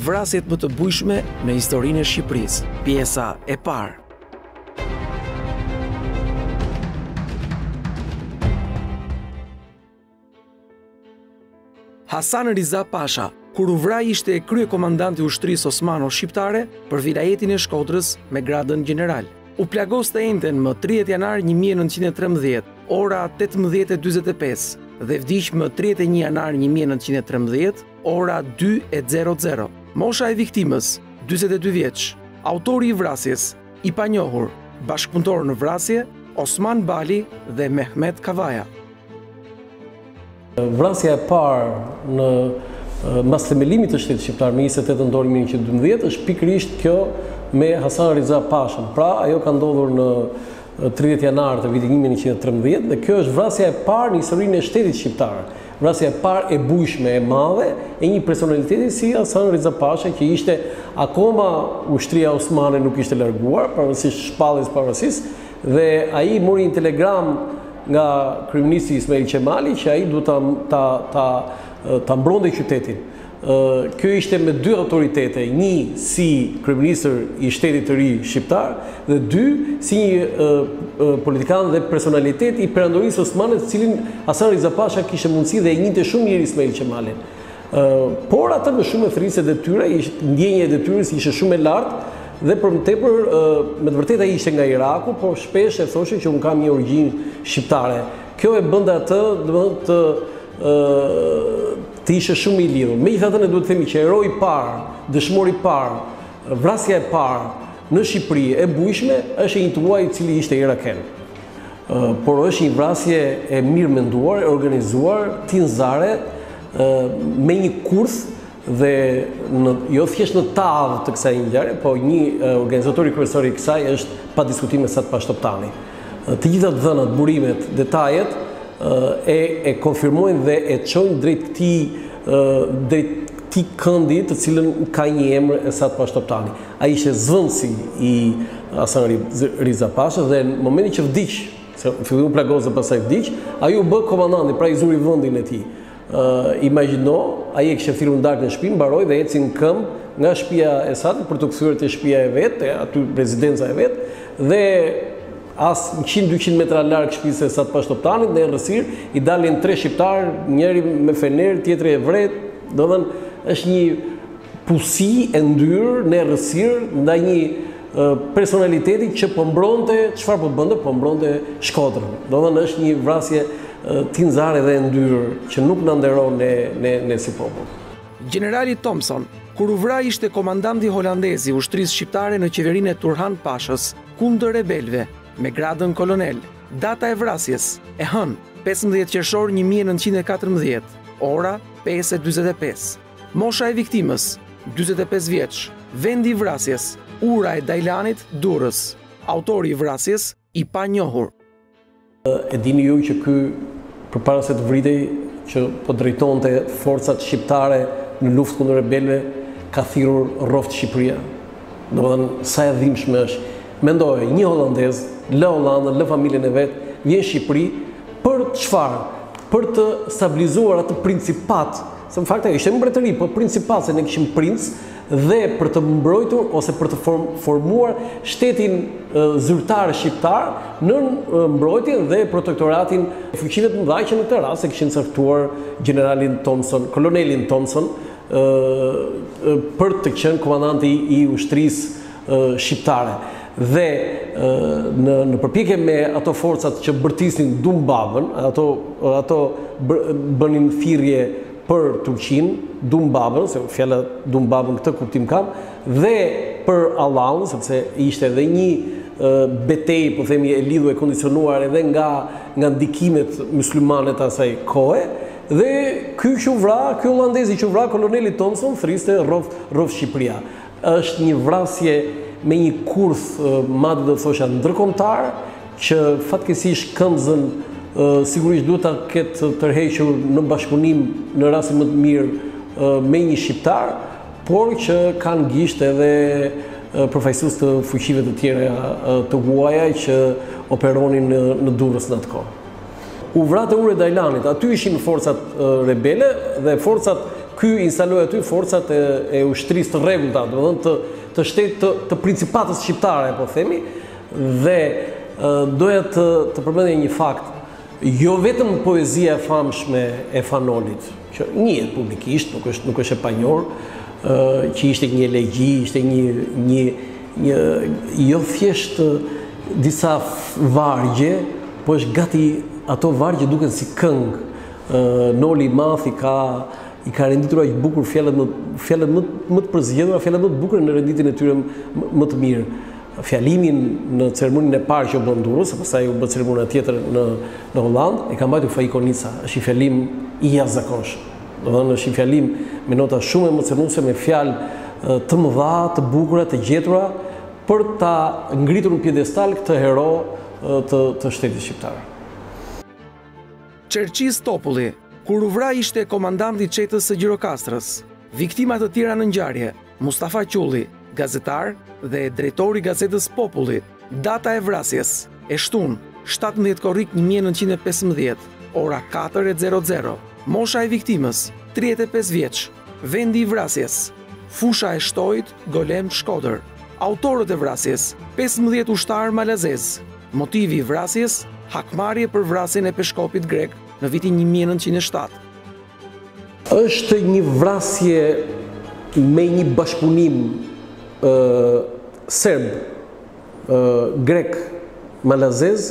Vrasjet më të bujshme në historinë e Shqipërisë, pjesa e parë. Hasan Riza Pasha, kur u vra ishte kryekomandanti i ushtrisë osmano-shqiptare për vilajetin e Shkodrës me gradën gjeneral. U plagos të enjten më tridhjetë janar një mijë e nëntëqind e trembëdhjetë, ora tetëmbëdhjetë e dyzet e pesë, dhe vdiq më tridhjetë e një janar një mijë e nëntëqind e trembëdhjetë, ora dy e zero zero. Mosha e viktimës, dyzet e dy vjeç. Autori i vrasjes, i panjohur. Bashkëpunëtorë në vrasje, Osman Bali dhe Mehmet Kavaja. Vrasja e parë mbas themelimit të shtetit shqiptar më 28 nëntor 1912 është pikërisht kjo me Hasan Riza Pashën. Pra, ajo ka ndodhur në 30 janar të vitit 1913 dhe kjo është vrasja e parë në historinë e shtetit shqiptar. Vrasja e parë e bujshme e madhe e një personaliteti si Hasan Riza Pasha që ishte akoma ushtria osmane nuk ishte larguar, pavarësisht shpalljes pavarësisë, Dhe ai mori një telegram nga kryeministri Ismail Qemali që ai duhet ta ta ta ta mbronte qytetin. Ë kjo ishte me dy autoritete, një si kryeministër i shtetit të ri shqiptar dhe dy si një e, e, politikan dhe personalitet i perandorisë osmane, të cilin Hasan Riza Pasha kishte mundësi dhe e njinte shumë mirë Ismail Qemalin. Por atë më shumë e thërriste detyra ishte ndjenja e detyrës ishte shumë e lartë dhe për më tepër me të vërtetë ai ishte nga Iraku, por shpesh e thoshte që un kam një origjinë shqiptare. Kjo e bënte atë, domethënë të të ishte shumë i lidhur. Megjithatë ne duhet të themi që heroi i parë, dëshmori i parë, vrasja e parë në Shqipëri e bujshme është e një të huaj i cili ishte irakian. por është një vrasje e mirëmenduar, e organizuar, tinzare, me një kurth dhe në, jo thjesht në tavë të kësaj ngjarje, po një organizator kryesor i kësaj është pa diskutim Esat Pashë Toptani. Të gjitha të dhënat, burimet, detajet e e konfirmojnë dhe e çojnë drejt këtij drejt këtij këndi të cilën ka një emër Esat Pashë Toptani. Ai ishte zëvendësi i Hasan Riza Pashës dhe në momentin që vdiq, se fill u plagos dhe pastaj vdiq, ai u bë komandant, pra i zuri vendin e tij. Imagjino, ai e kishte thirrur në darkë në shtëpi, mbaroi dhe eci në këmbë nga shtëpia e Esatit për t'u kthyer te shtëpia e vet, te aty rezidenca e vet dhe as 100-200 metra larg shtëpisë së Esat Pashë Toptanit në errësirë i dalin tre shqiptarë, njëri me fener, tjetri e vret, domethënë është një Pusi e ndyrë në errësirë ndaj një personaliteti që po mbronte çfarë po bënte, po mbronte Shkodrën. Domethënë është një vrasje tinzare dhe e ndyrë që nuk na nderon ne ne ne si popull. Gjenerali Thomson, kur u vra ishte komandanti holandez i ushtrisë shqiptare në qeverinë e Turhan Pashës, kundër rebelëve, me gradën kolonel. Data e vrasjes, e hënë, pesëmbëdhjetë qershor një mijë e nëntëqind e katërmbëdhjetë, ora pesë e dyzet e pesë. Mosha e viktimës, dyzet e pesë vjeç, vendi i vrasjes, Ura e Dajlanit, Durrës, autori i vrasjes, i panjohur. E dini ju që ky përpara se të vritej që po drejtonte forcat shqiptare në luftë kundër rebelëve ka thirrur rroftë Shqipëria. Domethënë sa e dhimbshme është. Mendoje, një holandez lë Holandën, lë familjen e vet, vjen në Shqipëri për çfarë? Për të stabilizuar atë principat Se në fakt ajo ishte mbretëri, po principatë se ne kishim princ dhe për të mbrojtur ose për të formuar shtetin zyrtar shqiptar nën mbrojtjen dhe protektoratin e fuqive të mëdha që në këtë rast e kishin caktuar gjeneralin Thomson, kolonelin Thomson, për të qenë komandanti i ushtrisë shqiptare dhe në në përpjekje me ato forcat që bërtisnin Dum babën, ato ato bënin thirrje për Turqinë, Dum babën, se fjala Dum babën këtë kuptim ka, dhe për Allahun, sepse ishte edhe një betejë, po themi e lidhur e kondicionuar edhe nga nga ndikimet myslimane të asaj kohe, dhe ky që u vra, ky holandezi që u vra koloneli Thomson, thërriste rroftë rroftë Shqipëria. Është një vrasje me një kurth, madje do të thosha ndërkombëtar, që fatkeqësisht këmbëzën sigurisht duhet ta ketë tërhequr në bashkëpunim në rastin më të mirë me një shqiptar, por që kanë gisht edhe përfaqësues të fuqive të tjera të huaja që operonin në Durrës në atë kohë. U vra te Ura e Dajlanit, aty ishin forcat rebele dhe forcat ky instaloi aty forcat e, e ushtrisë të rregullta, domethënë të të shtet të, të principatës shqiptare, po themi, dhe doja të të përmendja një fakt. Jo vetëm poezia e famshme e Fan Nolit, që njihet publikisht, nuk është nuk është e panjohur, ë që ishte një elegji, ishte një një një jo thjesht disa vargje, po është gati ato vargje duken si këngë. ë Noli i madh i ka i ka renditur aq bukur fjalët më fjalët më më të përzgjedhura, fjalët më të bukura në renditjen e tyre më të mirë. Fjalimin në ceremoninë e parë që u bë në Durrës, pastaj u bë ceremonia tjetër në në Hollandë, e ka mbajtur Faik Konica. Është një fjalim i jashtëzakonshëm. Domethënë është një fjalim me nota shumë emocionuese, me fjalë të mëdha, të bukura, të gjetura për ta ngritur në piedestal këtë hero të të shtetit shqiptar. Çerçiz Topulli, kur u vra ishte komandant i çetës së Gjirokastrës. Viktima të tjera në ngjarje, Mustafa Qulli, gazetar dhe drejtor i gazetës Populli, data e vrasjes, e shtunë, shtatëmbëdhjetë korrik një mijë e nëntëqind e pesëmbëdhjetë, ora katër e zero zero, mosha e viktimës, tridhjetë e pesë vjeç, vendi i vrasjes, fusha e Shtojit, Golem, Shkodër, autorët e vrasjes, pesëmbëdhjetë ushtarë malazezë, motivi i vrasjes, hakmarrje për vrasjen e peshkopit grek në vitin një mijë e nëntëqind e shtatë. Është një vrasje me një bashkëpunim serb grek malazez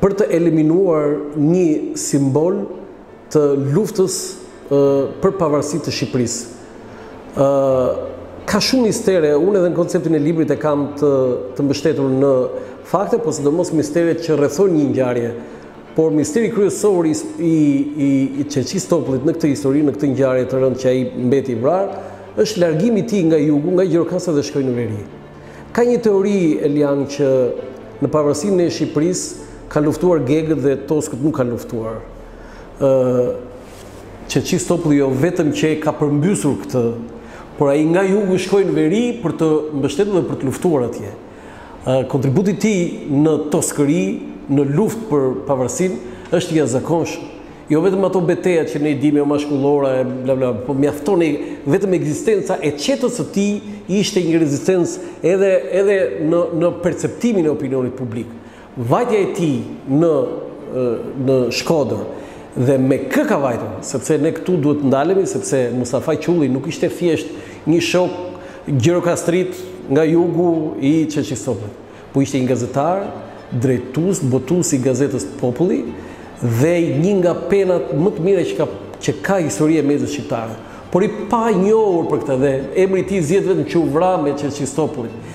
për të eliminuar një simbol të luftës për pavarësi të Shqipërisë. Ka shumë mistere, unë edhe në konceptin e librit e kam të mbështetur në fakte, po sidomos mistere që rrethojnë një ngjarje. Por misteri kryesor i i i, i Çerçiz Topullit në këtë histori, në këtë ngjarje të rëndë që ai mbeti i vrarë, është largimi i tij nga jugu, nga Gjirokastra dhe shkoi në veri. Ka një teori Elian që në pavarësinë e Shqipërisë kanë luftuar gegët dhe toskët nuk kanë luftuar. ë Çerçiz Topulli jo vetëm që e ka përmbysur këtë, por ai nga jugu shkoi në veri për të mbështetur dhe për të luftuar atje. Kontributi i tij në Toskëri, në luftë për pavarësinë, është i jashtëzakonshëm. Jo vetëm ato beteja që ne i dimë, Mashkullora e bla bla, po mjaftonte vetëm ekzistenca e çetës së tij ishte një rezistencë edhe edhe në në perceptimin e opinionit publik. Vajtja e tij në në Shkodër dhe me kë ka vajtur, sepse ne këtu duhet të ndalemi sepse Mustafa Qulli nuk ishte thjesht një shok gjirokastrit nga jugu i Çerçiz Topullit, po ishte një gazetar, drejtues, botues i gazetës Populli dhe një nga penat më të mira që ka që ka historia e medias shqiptare, por i panjohur për këtë dhe emri i tij zgjedh vetëm që u vra me Çerçiz Topullin,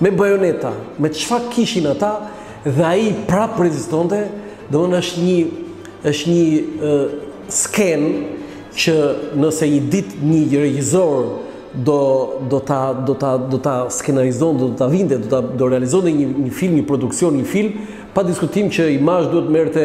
Me bajoneta, me çfa kishin ata dhe ai prap rezistonte, domethënë është një është një ë skenë që nëse një ditë një regjisor do do ta do ta do ta skenarizonte do ta vinte do ta do realizonte një një film një produksion një film pa diskutim që imazhi duhet të merrte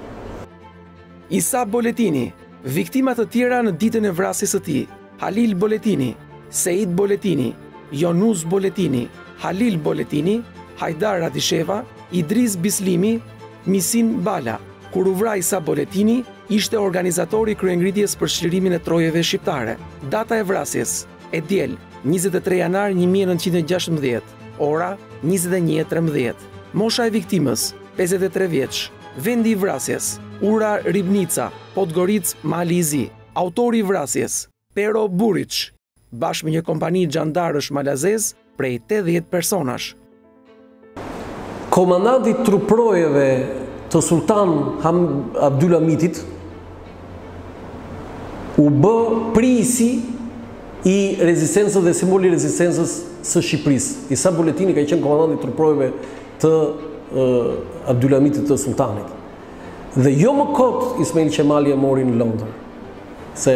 Isa Boletini, Viktima të tjera në ditën e vrasjes së tij, Halil Boletini, Seid Boletini, Jonuz Boletini, Halil Boletini, Hajdar Radisheva, Idriz Bislimi, Misin Bala. Kur u vra Isa Boletini, ishte organizator i kryengritjes për çlirimin e trojeve shqiptare. Data e vrasjes, E diel, njëzet e tre janar një mijë e nëntëqind e gjashtëmbëdhjetë, ora, njëzet e një e trembëdhjetë, mosha e viktimës, pesëdhjetë e tre vjeç, vendi i vrasjes, Ura, Ribnica, Podgoricë, Mali i Zi, autori i vrasjes, Pero Buriç, bashkë me një kompani xhandarësh malazez, prej tetëdhjetë personash. Komandanti i truprojeve të Sultan Abdylamitit u bë prijësi i rezistencës dhe simboli i rezistencës së Shqipërisë. Isa Buletini ka qenë komandanti i truprojeve të Abdylamitit të Sultanit. Dhe jo më kot Ismail Qemali e mori në Londër. Se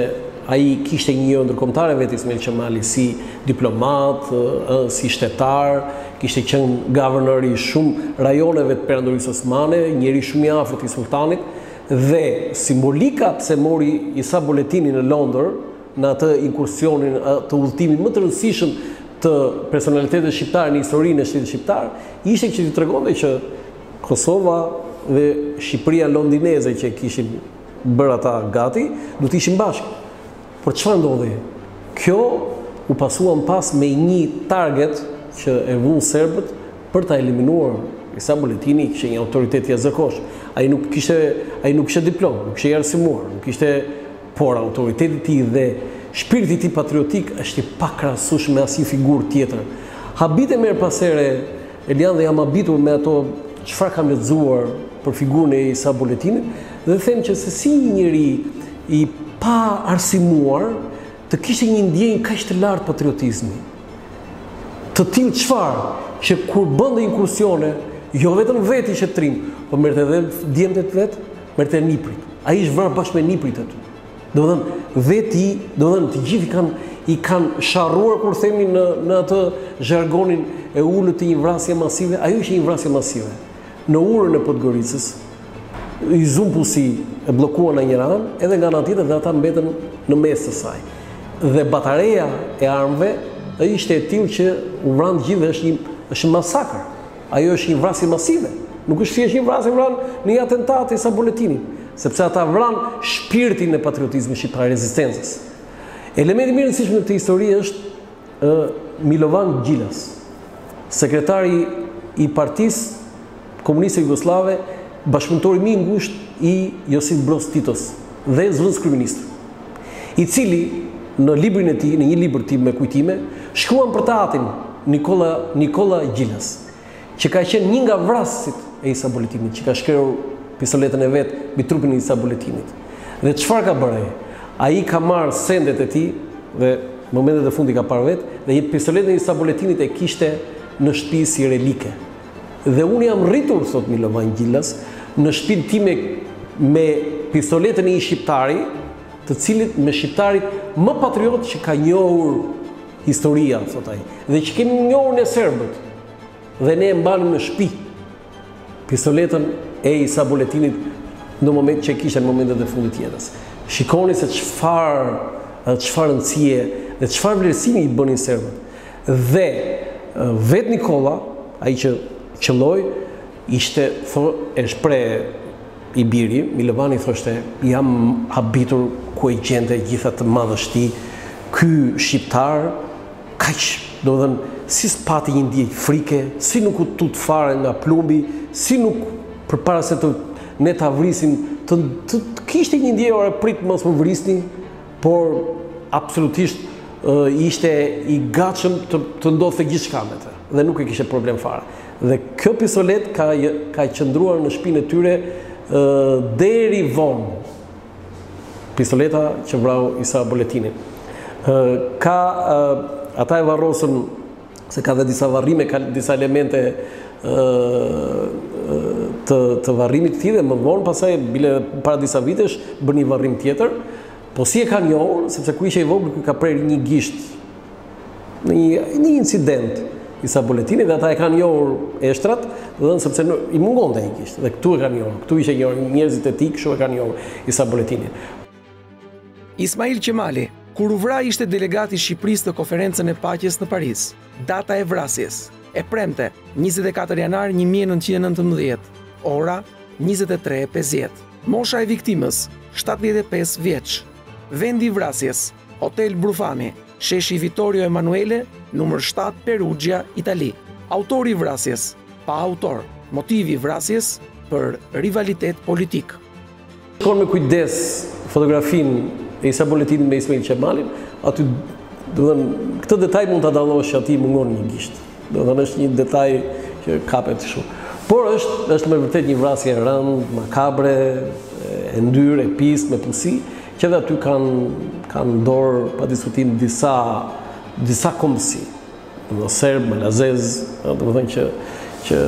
ai kishte një njohje ndërkombëtare vetë Ismail Qemali si diplomat, ë, si shtetar, kishte qenë governor i shumë rajoneve të Perandorisë Osmane, njeri shumë i afërt i sulltanit dhe simbolika pse mori Isa Boletinin në Londër në atë inkursionin të udhëtimin më të rëndësishëm të personaliteteve shqiptare në historinë e shtetit shqiptar, ishte që t'i tregonte që Kosova dhe Shqipëria londineze që kishin bërë ata gati, do të ishin bashkë. Por çfarë ndodhi? Kjo u pasua më pas me një target që e vunë serbët për ta eliminuar Isa Boletinin, që ishte një autoritet i jashtëzakonshëm. Ai nuk kishte, ai nuk kishte diplomë, nuk kishte i arsimuar, nuk kishte, por autoriteti i tij dhe shpirti i tij patriotik është i pakrahasueshëm me asnjë figurë tjetër. Habitem, herë pas here Elian dhe jam habitur me ato çfarë kam lexuar për figurën e Isa Buletinit dhe them që se si një njeri i paarsimuar të kishte një ndjenjë kaq të lartë patriotizmi. Të tillë çfarë që kur bënte inkursione, jo vetëm vetë ishte trim, po merrte edhe djemtë e vet, merrte niprit. Ai është vrarë bashkë me niprit aty. Domethënë, vetë i, domethënë, të gjithë i kanë i kanë sharruar kur themi në në atë zhargonin e ulët të një vrasje masive, ajo ishte një vrasje masive. Në urën e Podgoricës, i zunë pusi e bllokuan nga njëra anë, edhe nga ana tjetër dhe ata mbetën në mes të saj. Dhe batareja e armëve ishte e tillë që u vranë të gjithë dhe është një është një masakër. Ajo është një vrasje masive. Nuk është thjesht një vrasje, vranë në një atentat Isa Boletinin, sepse ata vranë shpirtin e patriotizmit shqiptar, të rezistencës. Elementi më i rëndësishëm në këtë histori është ë Milovan Gjilas, sekretari i Partisë Komuniste Jugosllave, bashkëpunëtori më i ngushtë i Josip Broz Titos dhe zëvendës kryeministër. i cili në librin e tij, në një libër të tij me kujtime, shkruan për të atin Nikola Nikola Gjilas, që ka qenë një nga vrasësit e Isa Boletinit, që ka shkrehur pistoletën e vet mbi trupin e Isa Boletinit. Dhe çfarë ka bërë ai? Ai ka marrë sendet e tij dhe momentet e fundit ka parë vetë dhe pistoletën e Isa Boletinit e kishte në shtëpi si relike. Dhe unë jam rritur, thotë Milovan Gjilas, në shpinë time, me pistoletën e një shqiptari, të cilit me shqiptarit më patriot që ka njohur historia, thotë ai, dhe që kemi njohur ne serbët. Dhe ne e mbanim në shtëpi pistoletën e Isa Boletinit në moment që e kishte në momentet e fundit të jetës. Shikoni se çfarë çfarë rëndësie dhe çfarë vlerësimi i bënin serbët. Dhe vetë Nikola, ai që qëlloi, ishte, thotë, e shpreh i biri, Milovani thoshte, jam habitur ku e gjente gjithë atë madhështi ky shqiptar, kaq, domethënë, si s'pati një ndjenjë frike, si nuk u tut fare nga plumbi, si nuk, përpara se të ne ta vrisnim, të, të, kishte një ndjenjë, ore, prit mos më vrisni, Por absolutisht ishte i gatshëm të, të ndodhte gjithçka me të dhe nuk e kishte problem fare. Dhe kjo pistoletë ka ka qëndruar në shpinë e tyre ë deri vonë. Pistoleta që vrau Isa Boletinin. Ë ka ë, ata e varrosën se ka dhe disa varrime, ka disa elemente të, të varrimit të tij dhe më vonë pastaj, bile para disa vitesh, bënë një varrim tjetër, po si e kanë njohur, sepse kur ishte i vogël, ky ka prerë një gisht, në një, një incident, Isa Boletini dhe ata e kanë njohur eshtrat, domethënë sepse i mungonte një gisht, dhe këtu e kanë njohur, këtu ishte njohur, njerëzit e tij kështu e kanë njohur Isa Boletinin. Ismail Qemali, kur u vra ishte delegat i Shqipërisë në Konferencën e Paqes në Paris. Data e vrasjes: e premte, 24 janar 1919, ora 23:50. Mosha e viktimës: 75 vjeç. Vendi i vrasjes: Hotel Brufani, sheshi Vittorio Emanuele, numër 7 Perugia, Itali. Autori i vrasjes: pa autor. Motivi i vrasjes: për rivalitet politik. Shikon me kujdes fotografinë e Isa Boletinit me Ismail Qemalin, aty domethënë këtë detaj mund ta dallosh që atij i mungon një gisht. Domethënë është një detaj që kapet shumë. Por është është me vërtetë një vrasje e rëndë, makabre, e ndyrë, e pisë, me pusi, që edhe aty kanë kanë dorë pa diskutim disa disa kombësi. do serb, malazez, domethënë që që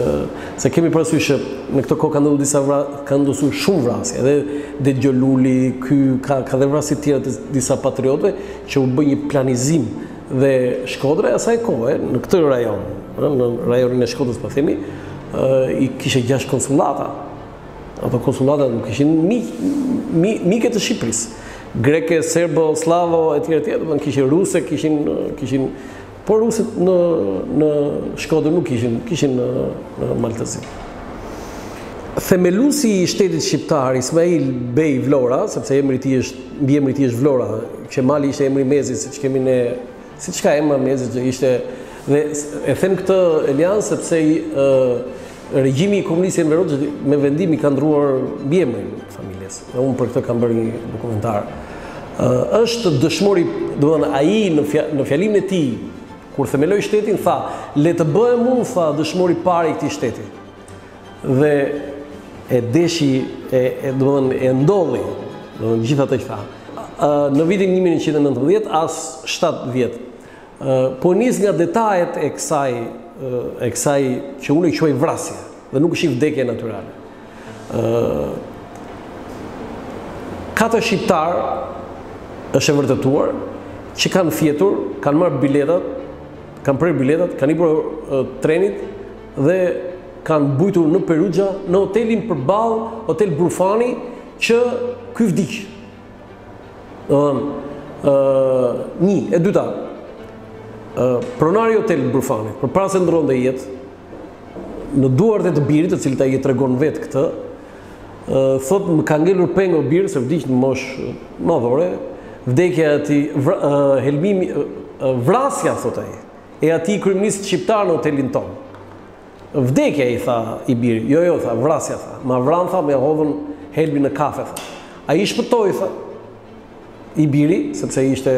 se kemi parasysh që në këtë kohë kanë ndodhur disa vra, kanë ndodhur shumë vrasje, edhe Ded Gjo Luli, ky ka ka dhe vrasje të tjera të disa patriotëve që u bë një planizim dhe Shkodra e asaj kohe në këtë rajon, në rajonin e Shkodrës po themi, i kishte gjashtë konsullata. Ato konsullata nuk ishin miq, mi, mike të Shqipërisë. Greke, serbo, slavo etj etj, domethënë kishin ruse, kishin kishin por ruse në në Shkodër nuk kishin, kishin në, në Mal të Zi. Themeluesi i shtetit shqiptar Ismail Bej Vlora, sepse emri i tij është mbiemri i tij është Vlora, Qemali ishte emri i mesit siç kemi ne Siç ka emër mesit që ishte dhe e them këtë Elian sepse ë regjimi komunist i Enver Hoxhës me vendim i ka ndërruar mbiemrin e familjes. Dhe unë për këtë kam bërë një dokumentar. Ë është dëshmori, domethënë ai në në fjalimin e tij kur themeloi shtetin tha le të bëhem unë tha dëshmori i parë i këtij shteti. Dhe e deshi, e, e, domethënë e ndolli, domethënë gjithë ato që tha. Në vitin 1919, as 7 vjet, po nis nga detajet e kësaj, e kësaj që unë e quaj vrasje, dhe nuk është vdekje natyrale. Katër shqiptarë është e vërtetuar që kanë fjetur, kanë marrë biletat, kanë prerë biletat, kanë hipur trenit, dhe kanë bujtur në Perugia, në hotelin përballë, hotel Brufani, që ky vdiq. Domethënë një, e dyta. ë pronari i hotelit Brufani, përpara se të ndërronte jetë, në duart e të birit, të cilit ai e tregon vetë këtë, ë thotë më ka ngelur peng o bir se vdiq në moshë madhore, vdekja e tij, helmimi, vrasja thotë ai. e atij kryeministri shqiptar në hotelin tonë. Vdekja i tha i biri, jo jo tha, vrasja tha, ma vranë tha m'i hodhën helmin në kafe tha. Ai shpëtoi tha, i biri, sepse ishte,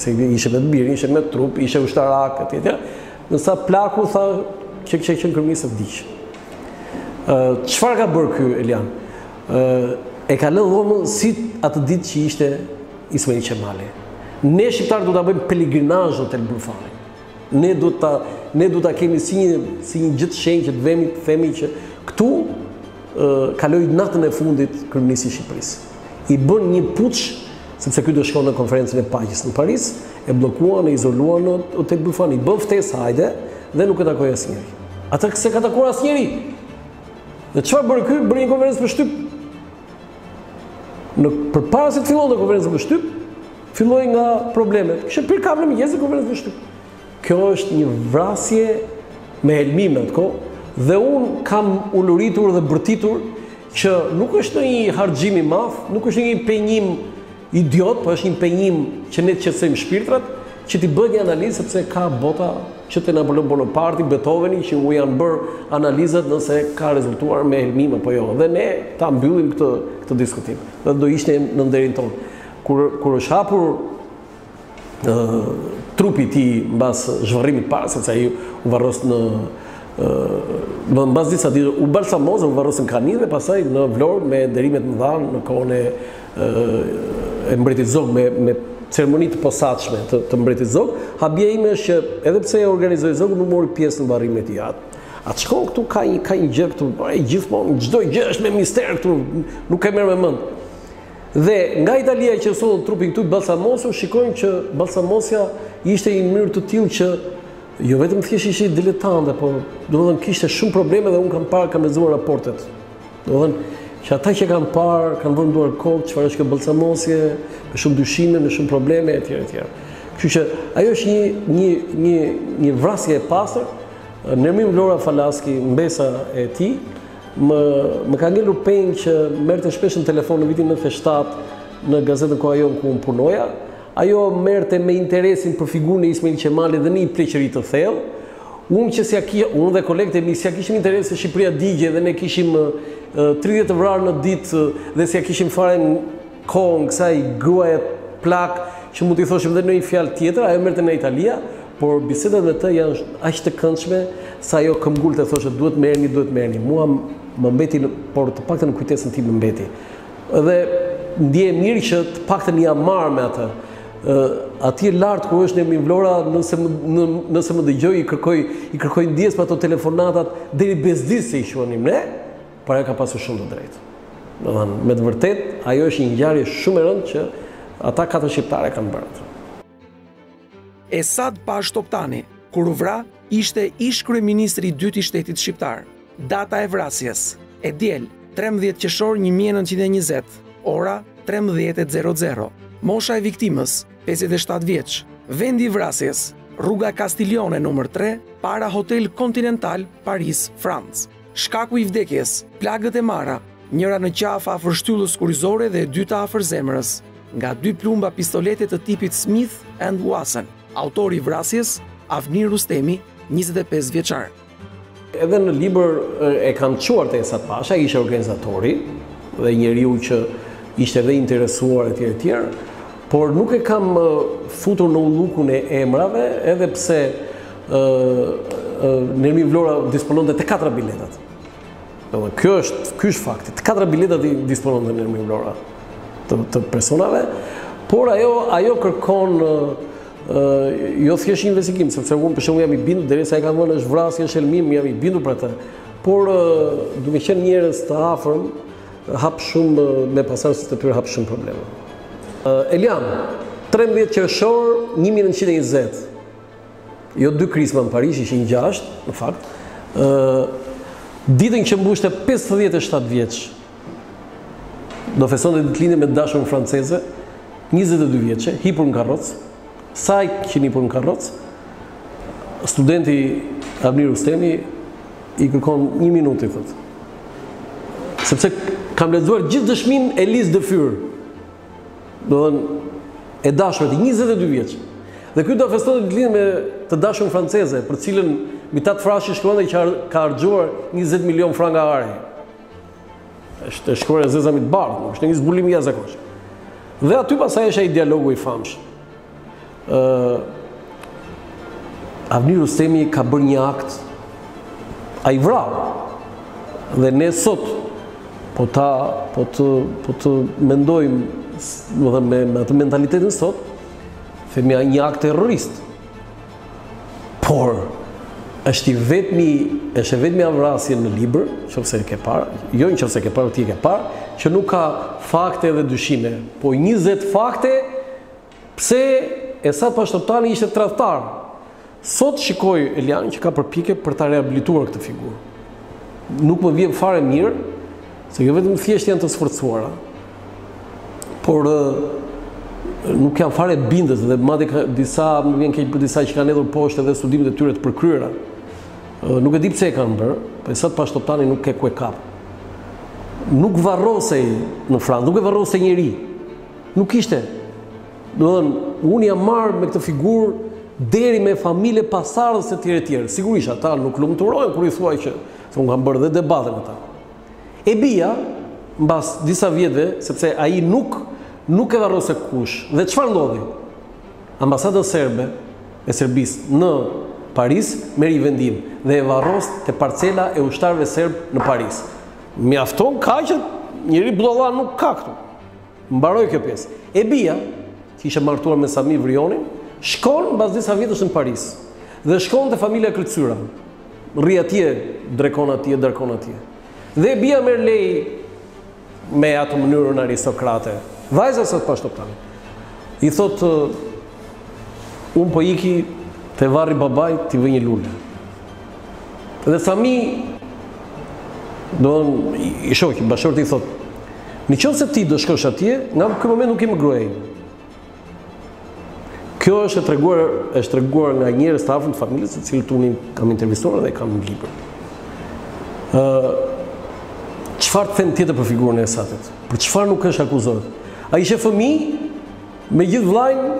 se ishte me të birin, ishte me trup, ishte ushtarak, etj etj, ndërsa plaku tha që kishte qenë kryeministër vdiq. Çfarë ka bërë ky, Elian? E ka lënë dhomën si atë ditë që ishte Ismail Qemali, Ne shqiptarët duhet ta bëjmë pelegrinazh në Hotel Brufani. Ne duhet ta ne duhet ta kemi si një si një gjë të shenjtë që të vemi të themi që këtu ë kaloi natën e fundit kryeministri i Shqipërisë. I bënë një puç sepse ky do shkon në konferencën e paqes në Paris, e bllokuan, e izoluan në Hotel Brufani, i bënë ftesë hajde dhe nuk e takoi asnjëri. Atë se ka takuar asnjëri. Dhe çfarë bëri ky? Bëri një konferencë për shtyp Në përpara se të fillonte konferenca për shtyp, filloi nga problemet. Kishte pirë kafe mëngjesi, konferencën për shtyp. Kjo është një vrasje me helmim në atë kohë dhe unë kam uluritur dhe bërtitur që nuk është ndonjë harxhim i madh, nuk është ndonjë penjim Idiot, po është një penjim që ne të qetësojmë shpirtrat, që t'i bëhet një analizë sepse ka bota që nga Napoleon Bonaparte, Beethoveni që u janë bërë analizat nëse ka rezultuar me helmim apo jo. Dhe ne ta mbyllim këtë këtë diskutim. Dhe do ishte në nderin tonë. Kur kur është hapur trupi i tij mbas zhvarrimit të parë, sepse ai u varros në do mbas disa ditë u balsamos u varros në Kaninë dhe pastaj në Vlorë me nderime të mëdha në kohën e e mbretit Zog me me ceremoni të posaçme të, të mbretit Zog, habia ime është që edhe pse e organizoi Zogu nuk mori pjesë në varrimin e tij atë. A të shkon, këtu ka një, ka një gjë këtu, e gjithmonë, çdo gjë është me mister këtu, nuk e merr me mend. Dhe nga Italia që sollën trupin këtu balsamosur, shikojnë që balsamosja ishte një mënyrë të tillë që jo vetëm thjesht ishte diletante, por domethënë kishte shumë probleme dhe unë kam parë kam lexuar raportet. Domethënë që ata që e kanë parë, kanë vënë duar kokë çfarë është kjo balsamosje, me shumë dyshime, me shumë probleme etj etj. Kështu që ajo është një një një një vrasje e pastër, Nermin Vlora Falaski, mbesa e tij, Më, më ka ngelur peng që më merrte shpesh në telefon në vitin 97 në gazetën Koha Jonë ku unë punoja. Ajo merrte me interesin për figurën e Ismail Qemalit dhe në një pleqëri të thellë. Unë që s'ia kisha, unë dhe kolegët e mi s'ia kishim interesin se Shqipëria digjej dhe ne kishim 30 të vrarë në ditë dhe s'ia kishim fare Kohën kësaj gruaje plakë që mund t'i thoshim dhe ndonjë fjalë tjetër, ajo merrte nga Italia, por bisedat me të janë aq të këndshme sa ajo këmbëngulte thoshte duhet merreni, duhet merreni. Mua më mbeti, por të paktën në kujtesën time mbeti. Dhe ndjehem mirë që të paktën jam marrë me atë. Ë atje lart ku është Nermin Vlora, nëse më në, nëse më dëgjon i kërkoj i kërkoj ndjesë për ato telefonatat deri bezdisëse i quanim ne. Por ajo ka pasur shumë të drejtë. Domethënë, me të vërtetë, ajo është një ngjarje shumë e rëndë që ata katër shqiptarë e kanë bërë atë. Esad Pashë Toptani, kur u vra, ishte ish-kryeministri i dytë i shtetit shqiptar. Data e vrasjes, e diel, trembëdhjetë qershor një mijë e nëntëqind e njëzet, ora trembëdhjetë e zero zero. Mosha e viktimës, pesëdhjetë e shtatë vjeç. Vendi i vrasjes, Rruga Castiglione numër tre, para Hotel Continental, Paris, Francë. Shkaku i vdekjes, plagët e marra, njëra në qafë afër shtyllës kurrizore dhe e dyta afër zemrës, nga dy plumba pistolete të tipit Smith and Wesson. Autori i vrasjes, Avni Rustemi, njëzet e pesë vjeçar. Edhe në libër e kam çuar te Esat Pasha, ai ishte organizatori dhe njeriu që ishte dhe i interesuar etj etj, por nuk e kam futur në ullukun e emrave edhe pse Nermin Vlora dispononte të katra biletat. Ky është, ky është fakti. Të katra biletat i dispononte Nermin Vlora të, të personave, por ajo, ajo kërkon jo thjesht një investigim, sepse unë për shembull jam i bindur derisa e kam vënë është vrasje, është helmim, jam i bindur për atë. Por duke qenë njerëz të afërm, hap shumë me pasardhës të tyre hap shumë probleme. Elian, 13 qershor 1920. Jo dy krisma në Paris, ishin gjashtë, në fakt. Ë ditën që mbushte 57 vjeç. Do festonte ditëlindjen me të dashurën franceze, 22 vjeçe, hipur në karrocë. Sa kish hipur në karrocë, studenti Avni Rustemi i kërkon një minutë i thotë. Sepse kam lexuar gjithë dëshminë e Liz Dëfyr, domethënë e dashur e tij 22 vjeç. Dhe ky do festonte ditëlindjen me të dashurën franceze, për të cilën Mit'hat Frashëri shkruan se ka harxhuar 20 milion franga ari. Është e shkruar e zeza mbi të bardhë, është një zbulim i jashtëzakonshëm. Dhe aty pastaj është ai dialogu i famshëm. Avni Rustemi ka bërë një akt ai vrau dhe ne sot po ta po të po të mendojmë do të me me atë mentalitetin sot themi një akt terrorist Por është i vetmi, është e vetmja vrasje në libër, nëse e ke parë, jo nëse e ke parë, ti e ke parë, që nuk ka fakte dhe dyshime, po 20 fakte pse Esad Pashë Toptani ishte tradhtar. Sot shikoj Elian që ka përpjekje për ta rehabilituar këtë figurë. Nuk më vjen fare mirë se jo vetëm thjesht janë të sforcuara, por nuk janë fare bindës dhe madje ka disa më vjen keq për disa që kanë hedhur poshtë edhe studimet e tyre të përkryera. Nuk e di pse e kanë bërë, për Esat Pashë Toptanin nuk ke ku e kap. Nuk varrosej në Francë, nuk e varroste njeri. Nuk kishte. Domethënë, unë jam marrë me këtë figurë deri me familje pasardhëse e tjerë e tjerë. Sigurisht, ata nuk lumturohen, kur i thuaj që, se unë kam bërë dhe debate me ta. E bija, mbas disa vjetëve, sepse ai nuk nuk e varroste kush. Dhe çfarë ndodhi? Ambasada serbe e Serbisë në Paris merr vendim dhe e varros te parcela e ushtarëve serbë në Paris. Mjafton kaq që njeri budalla nuk ka këtu. Mbaroi kjo pjesë. E bija, Ishte martuar me Sami Vrionin, shkon mbas disa vjetësh në Paris dhe shkon te familja Kërcyra. Rri atje, drekon atje, darkon atje. Dhe e bija merr leje me atë mënyrën aristokrate. Vajza e Esat Pashë Toptanit. I thotë unë po iki te varri i babait t'i vë një lule. Dhe Samiu, domethënë i shoqi, bashkëshorti i thotë, në qoftë se ti do shkosh atje, nga ky moment nuk je më gruaja ime. Kjo është e treguar, është treguar nga njerëz të afërm të familjes, të cilët unë i kam intervistuar dhe e kam në libër. Ë çfarë të them tjetër për figurën e Esatit? Për çfarë nuk është akuzuar? Ai ishte fëmijë me gjithë vllajin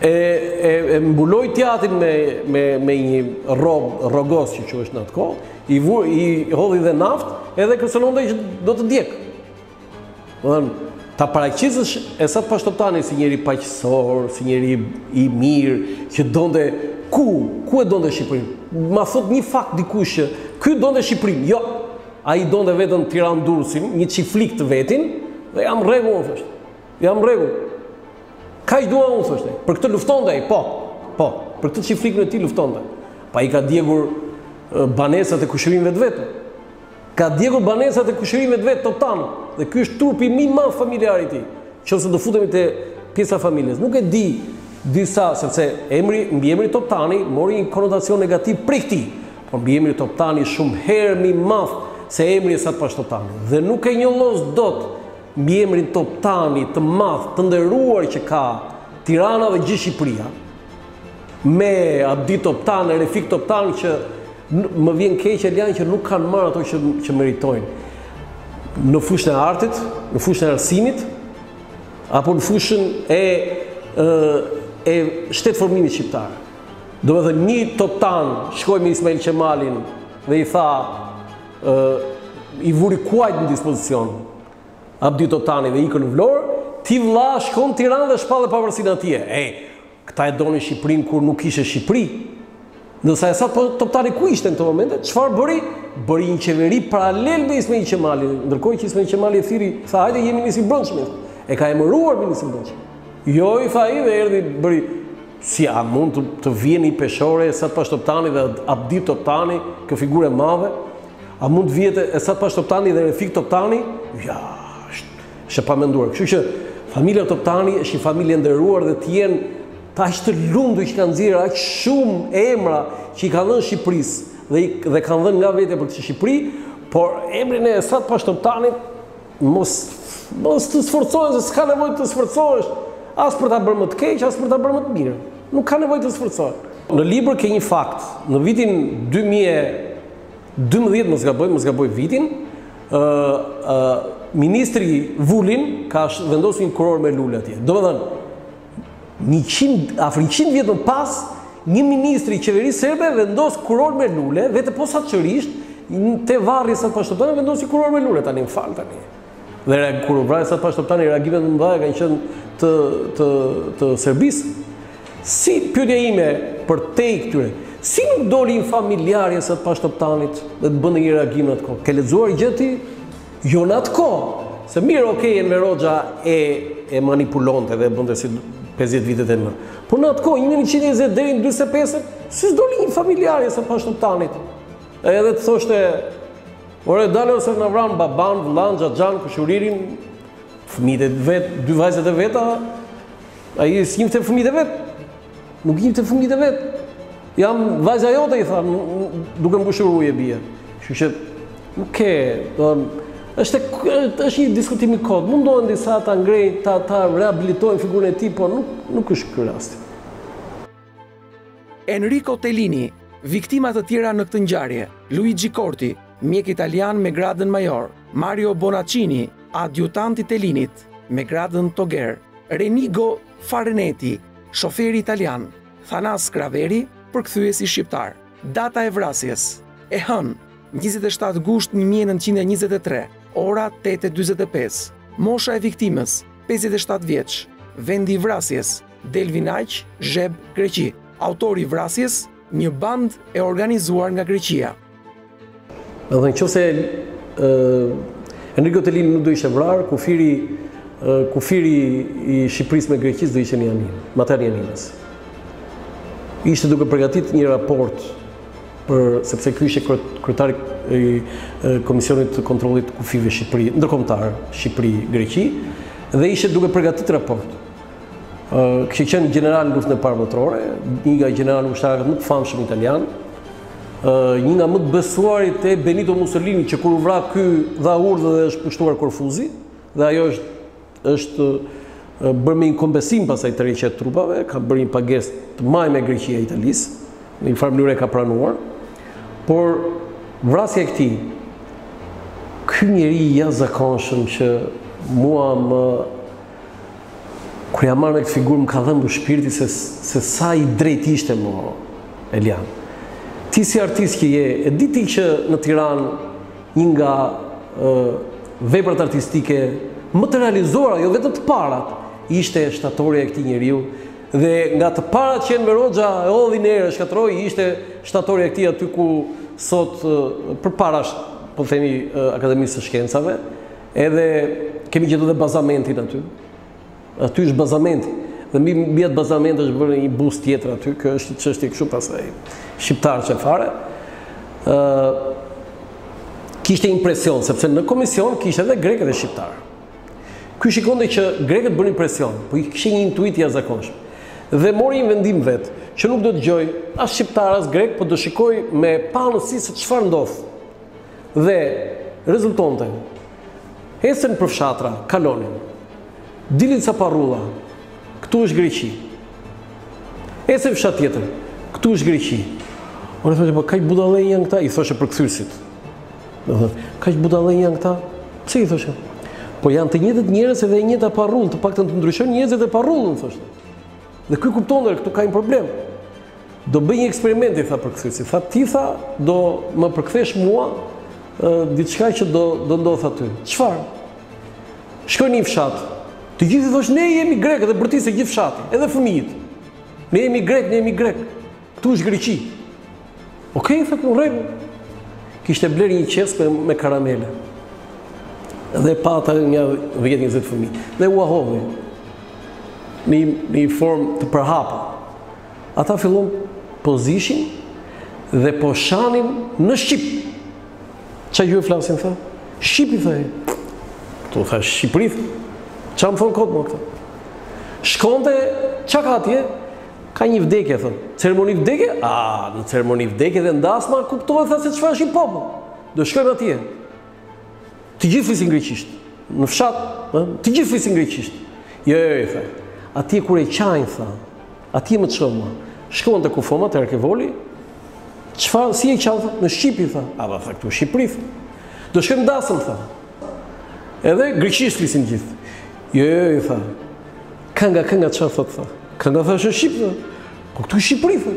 e e e mbuloi të atin me me me një rrog rrogos që quhej në atë kohë, i vu, i hodhi dhe naftë, edhe kërcënonte që do të djek. Domethënë ta paraqisësh Esat Pashë Toptanin si njeri paqësor, si njeri i mirë, që donte ku, ku e donte Shqipërinë? Ma thotë një fakt dikush që ky e donte Shqipërinë. Jo. Ai donte vetëm Tiranë Durrësin, një çiflik të vetin dhe jam në rregull, thoshte. Jam në rregull. Kaq dua unë thoshte. Për këtë luftonte ai, po. Po, për këtë çiflikun e tij luftonte. Po ai ka djegur banesat e kushërinjve të vet. Ka djegur banesat e kushërinjve të vet Toptanas. Dhe ky është turpi më i madh familjar i tij. Qoftë se do futemi te pjesa e familjes, nuk e di disa sepse emri mbiemri Toptani mori një konotacion negativ prej këtij. Por mbiemri Toptani shumë herë më i madh se emri i Esat Pashë Toptanit dhe nuk e njollos dot mbiemrin Toptani të madh të nderuar që ka Tirana dhe gjithë Shqipëria me Abdi Toptan e Refik Toptan që më vjen keq e janë që nuk kanë marrë ato që, që meritojnë në fushën e artit, në fushën e arsimit apo në fushën e e, e shtetformimit shqiptar domethënë një Toptan shkoi me Ismail Qemalin dhe i tha i vuri kuajt në dispozicion Abdi Toptani dhe ikën në Vlorë, ti vëlla shkon në Tiranë dhe shpalle pavarësinë atje. Ej, këta e donin Shqipërinë kur nuk kishte Shqipëri. Ndërsa Esat Pashë Toptani ku ishte në këtë moment? Çfarë bëri? Bëri një qeveri paralele me Ismail Qemalin, ndërkohë që Ismail Qemali e thirri, tha hajde je ministër i brendshëm. E ka emëruar ministër i brendshëm. Jo i tha ai dhe erdhi bëri Si a mund të vihen në peshore Esat Pashë Toptani dhe Abdi Toptani, kjo figurë e madhe, a mund të vihet Esat Pashë Toptani dhe Refik Toptani? Ja, është është e pamenduar. Kështu që familja Toptani është një familje e nderuar dhe të jenë të aq të lumtur që kanë nxjerrë aq shumë emra që i kanë dhënë Shqipërisë dhe dhe kanë dhënë nga vetja për këtë Shqipëri, por emrin e Esat Pashë Toptanit Mos mos të sforcohen, se s'ka nevojë të sforcohesh, as për ta bërë më të keq, as për ta bërë më të mirë. Nuk ka nevojë të sforcohen. Në libër ke një fakt, në vitin 2012, mos gaboj, mos gaboj vitin, ë ë ministri Vulin ka vendosur një kurorë me lule atje. Domethënë, 100 afër 100 vjet më pas, një ministër i qeverisë serbe vendos kurorë me lule, vete posaçërisht te varri i Esat Pashë Toptanit vendosi kurorë me lule tani më fal tani. Dhe reag, kur u vra Esat Pashë Toptani reagimet më të mëdha kanë qenë të të të Serbisë. Si pyetja ime përtej këtyre, si nuk doli një familjar i Esat Pashë Toptanit dhe të bënte një reagim atë kohë. Ke lexuar gjë ti? Jo në atë kohë, se mirë ok Enver Hoxha e e manipulonte dhe e bënte si 50 vitet e më. Por në atë kohë 1920 deri në 45 si s'doli një familjar i Esat Pashë Toptanit edhe të thoshte Ore dalo se na vranë babanë, vëllanë, xhaxhanë, kushëririn, fëmijët e vet, dy vajzat e veta, ai s'njihte fëmijët e vet. Nuk njihte fëmijët e vet. Jam vajza jote i tha, duke mbushur ujë bie. Kështu që nuk ke, do është është një diskutim i kot. Mundohen disa ta ngrejnë, ta ta rehabilitojnë figurën e tij, por nuk nuk është ky rasti. Enrico Tellini, viktima të tjera në këtë ngjarje, Luigi Corti, mjek italian me gradën major, Mario Bonaccini, adjutant i Tellinit, me gradën toger, Remigio Farnetti, Shoferi italian, Thanas Kraveri, përkthyesi shqiptar. Data e vrasjes, e hënë, njëzet e shtatë gusht një mijë e nëntëqind e njëzet e tre, ora tetë e dyzet e pesë. Mosha e viktimës, pesëdhjetë e shtatë vjeç. Vendi i vrasjes, Delvinaq, Zhepë, Greqi. Autori i vrasjes, një bandë e organizuar nga Greqia. Në dhe në qoftë se Enrico Tellini nuk do ishe vrarë, kufiri, kufiri i Shqipërisë me Greqisë do ishe në Janinë, matanë Janinës. Ishte duke përgatit një raport, për, sepse ky ishte kryetari i Komisionit të Kontrollit të Kufijve Shqipëri, ndërkombëtar Shqipëri-Greqi, dhe ishte duke përgatit raport. Kishte qenë gjeneral në luftën e parë botërore, një nga gjeneralët ushtarakë më të famshëm italianë, një nga më të besuarit e Benito Mussolini që kur u vra ky dha urdhër dhe është pushtuar Korfuzi dhe ajo është është bërë me një kompensim pastaj tërheqje të trupave, ka bërë një pagesë të majme Greqia Italisë, në një farë mënyre ka pranuar, por vrasja e këtij, ky njeri i jashtëzakonshëm që mua më Kur jam marrë me këtë figurë më ka dhembur shpirti se se sa i drejtë ishte mo Elian. Ti si artist që je, e di ti që në Tiranë një nga ë veprat artistike më të realizuara, jo vetëm të parat, ishte shtatorja e këtij njeriu dhe nga të parat që Enver Hoxha e hodhi në erë shkatërroi ishte shtatorja e këtij aty ku sot përpara është po themi Akademisë së Shkencave Edhe kemi gjetur edhe bazamentin aty. Aty është bazamenti. Dhe mbi mbi atë bazament është bërë një bust tjetër aty, kjo është një çështje kështu pastaj shqiptarçe fare. ë Kishte një presion sepse në komision kishte edhe grekë edhe shqiptarë. Ky shikonte që grekët bënin presion, po kishte një intuitë të jashtëzakonshme. Dhe mori një vendim vetë, që nuk do dëgjoj as shqiptar as grek, po do shikoj me paanësi se çfarë ndodh. Dhe rezultonte. Ecnin për fshatra, kalonin. Dilin ca parulla. Këtu është Greqi. Ecnin fshat tjetër. Këtu është Greqi. Ore thoshte, po kaq budallenj janë këta, i thoshte përkthyesit. Do thotë, kaq budallenj janë këta? Pse i thoshte? Po janë të njëjtët njerëz edhe e njëjta parullë, të paktën të ndryshojnë njerëzit e parullën, thoshte. Dhe ky kuptonte këtu ka një problem. Do bëj një eksperiment, i tha përkthyesit. Tha, ti tha, do më përkthesh mua diçka që do, do ndodhë aty. Çfarë? Shkoi në një fshat. Të gjithë i thoshin, ne jemi grekë dhe bërtiste gjithë fshati, edhe fëmijët. Ne jemi grekë, ne jemi grekë. Këtu është Greqi. Okej, okay, thotë, në rregull. Kishte blerë një qese me, me karamele. Dhe pa aty nja dhjetë njëzet fëmijë. Dhe ua hodhi. Në, një formë të përhapur. Ata fillon po ziheshin dhe po shanin në Shqip. Ça gjuhe flasin, tha? Shqip, i tha. E këtu, tha, Shqipëri, tha. Ça më thonë kot, më këta? Shkonte, ça ka atje? Ka një vdekje, tha. Ceremoni vdekje? A, në ceremoni vdekje dhe në dasma, kuptohet, tha, se çfarë është një popull. Do shkojmë atje. Të gjithë flisin greqisht. Në fshat, ë, të gjithë flisin greqisht. Jo, jo, i tha. Atje kur e qajnë, tha. Atje më çon mua. Shkuan te kufoma, te arkivoli. Çfarë si e qajnë tha? Në shqip i tha. A va tha këtu Shqipëri. Tha. Do shkojmë dasëm tha. Edhe greqisht flisin gjithë. Jo, jo, i tha. Kënga, kënga çfarë thotë tha? Kënga tha është në shqip tha. Po këtu Shqipëri tha.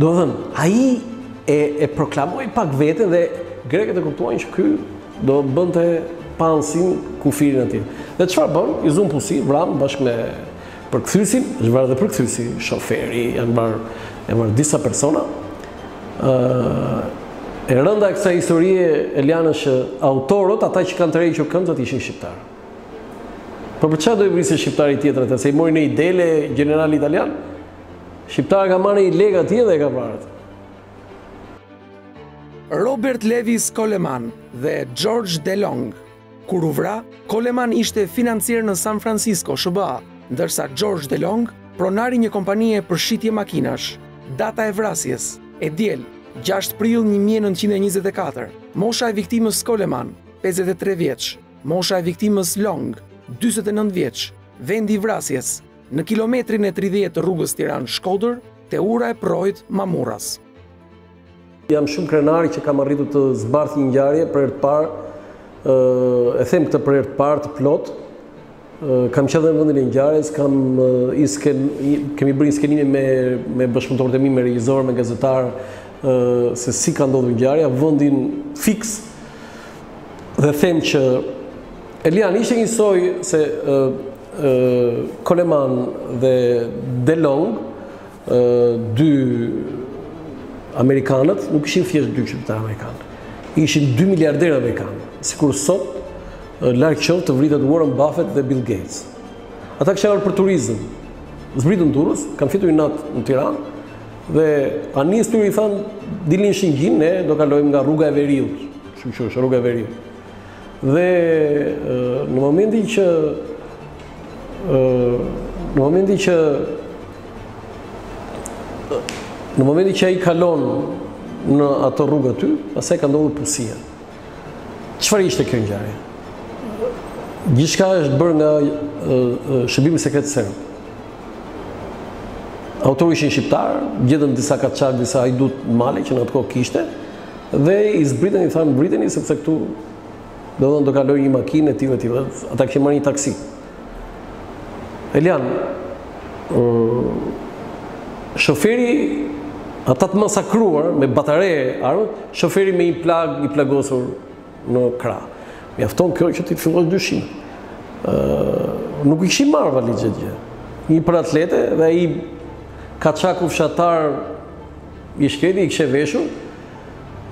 Domethënë, ai e e proklamoi pak veten dhe grekët e kuptuan që ky do bënte paanësisht kufirin e tij. Dhe çfarë bën? I zënë pusi, e vranë bashkë me përkthysin, është vrarë dhe përkthysi, shoferi, janë vrarë janë vrarë disa persona. ë E rënda e kësaj historie Elian është që autorët, ata që kanë tërhequr këmbëzat ishin shqiptarë. Po për çfarë do e vriste shqiptari tjetër atë? Se i mori ndonjë dele gjenerali italian? Shqiptari ka marrë lekë atje dhe e ka vrarë. Robert Levis Coleman dhe George DeLong. Kur u vra, Coleman ishte financier në San Francisco, SHBA, ndërsa George DeLong, pronar i një kompanie për shitje makinash. Data e vrasjes, e diel, 6 prill 1924, mosha e viktimës Coleman, 53 vjeç. Mosha e viktimës Long, dyzet e nëntë vjeç, vendi i vrasjes, në kilometrin e tridhjetë të rrugës Tiranë-Shkodër, te ura e Përroit, Mamurras. Jam shumë krenar që kam arritur të zbardh një ngjarje për herë të parë, e them këtë për herë të parë të plotë, Kam qenë në vendin e ngjarjes, kam isken kemi bërë inskenimin me me bashkëpunëtorët e mi, me regjisor, me gazetar, se si ka ndodhur ngjarja, vendin fiks dhe them që Elian ishte njësoj se ë ë Koleman dhe Delong dy amerikanët, nuk ishin thjesht dy qytetarë amerikanë. Ishin dy miliarderë amerikanë, sikur sot larg qoftë të vritet Warren Buffett dhe Bill Gates. Ata kishin ardhur për turizëm. Zbritën në Durrës, kanë fjetur një natë në Tiranë dhe anijes tyre i thanë dilni në Shëngjin, ne do kalojmë nga rruga e veriut, shumë që është rruga e veriut. Dhe në momentin që në momentin që në momentin që ai kalon në ato rrugë aty, pastaj ka ndodhur pusia. Çfarë ishte kjo ngjarje? Gjithçka është bërë nga shërbimi sekret serb. Autorët ishin shqiptar, gjetën disa kaçakë, disa hajdutë male që në atë kohë kishte, Dhe i zbritën i thanë vritini sepse këtu do të do kalojë një makinë e tillë e tillë. Ata kishin marrë një taksi. Elian, shoferi ata të masakruar me batare armësh, shoferi me një plagë i plagosur në krah. Mjafton kjo që të fillosh dyshim. Ëh, nuk i kishin marrë valixhet gjë. Një palë atlete dhe ai kaçaku fshatar I shkreti i kishte veshur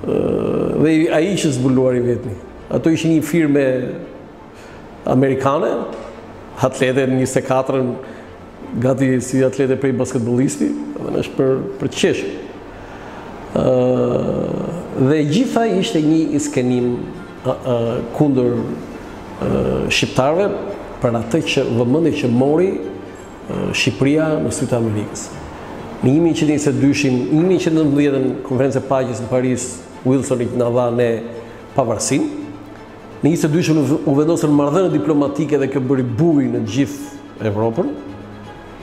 dhe ai qe zbuluar i vetmi. Ato ishin një firmë amerikane, atlete në 24-ën, gati si atlete prej basketbolisti, dhe është për të qeshur. Dhe gjitha ishte një inskenim kundër shqiptarve për atë vëmendje që mori Shqipëria në sytë e Amerikës. Në një mijë e nëntëqind e njëzet e dyshin, një mijë e nëntëqind e nëntëmbëdhjetë në konferencën e paqes në Paris, Wilsoni na dha ne pavarësinë. Në njëzet e dyshin u vendosën marrëdhëniet diplomatike dhe kjo bëri bujë në gjithë Evropën.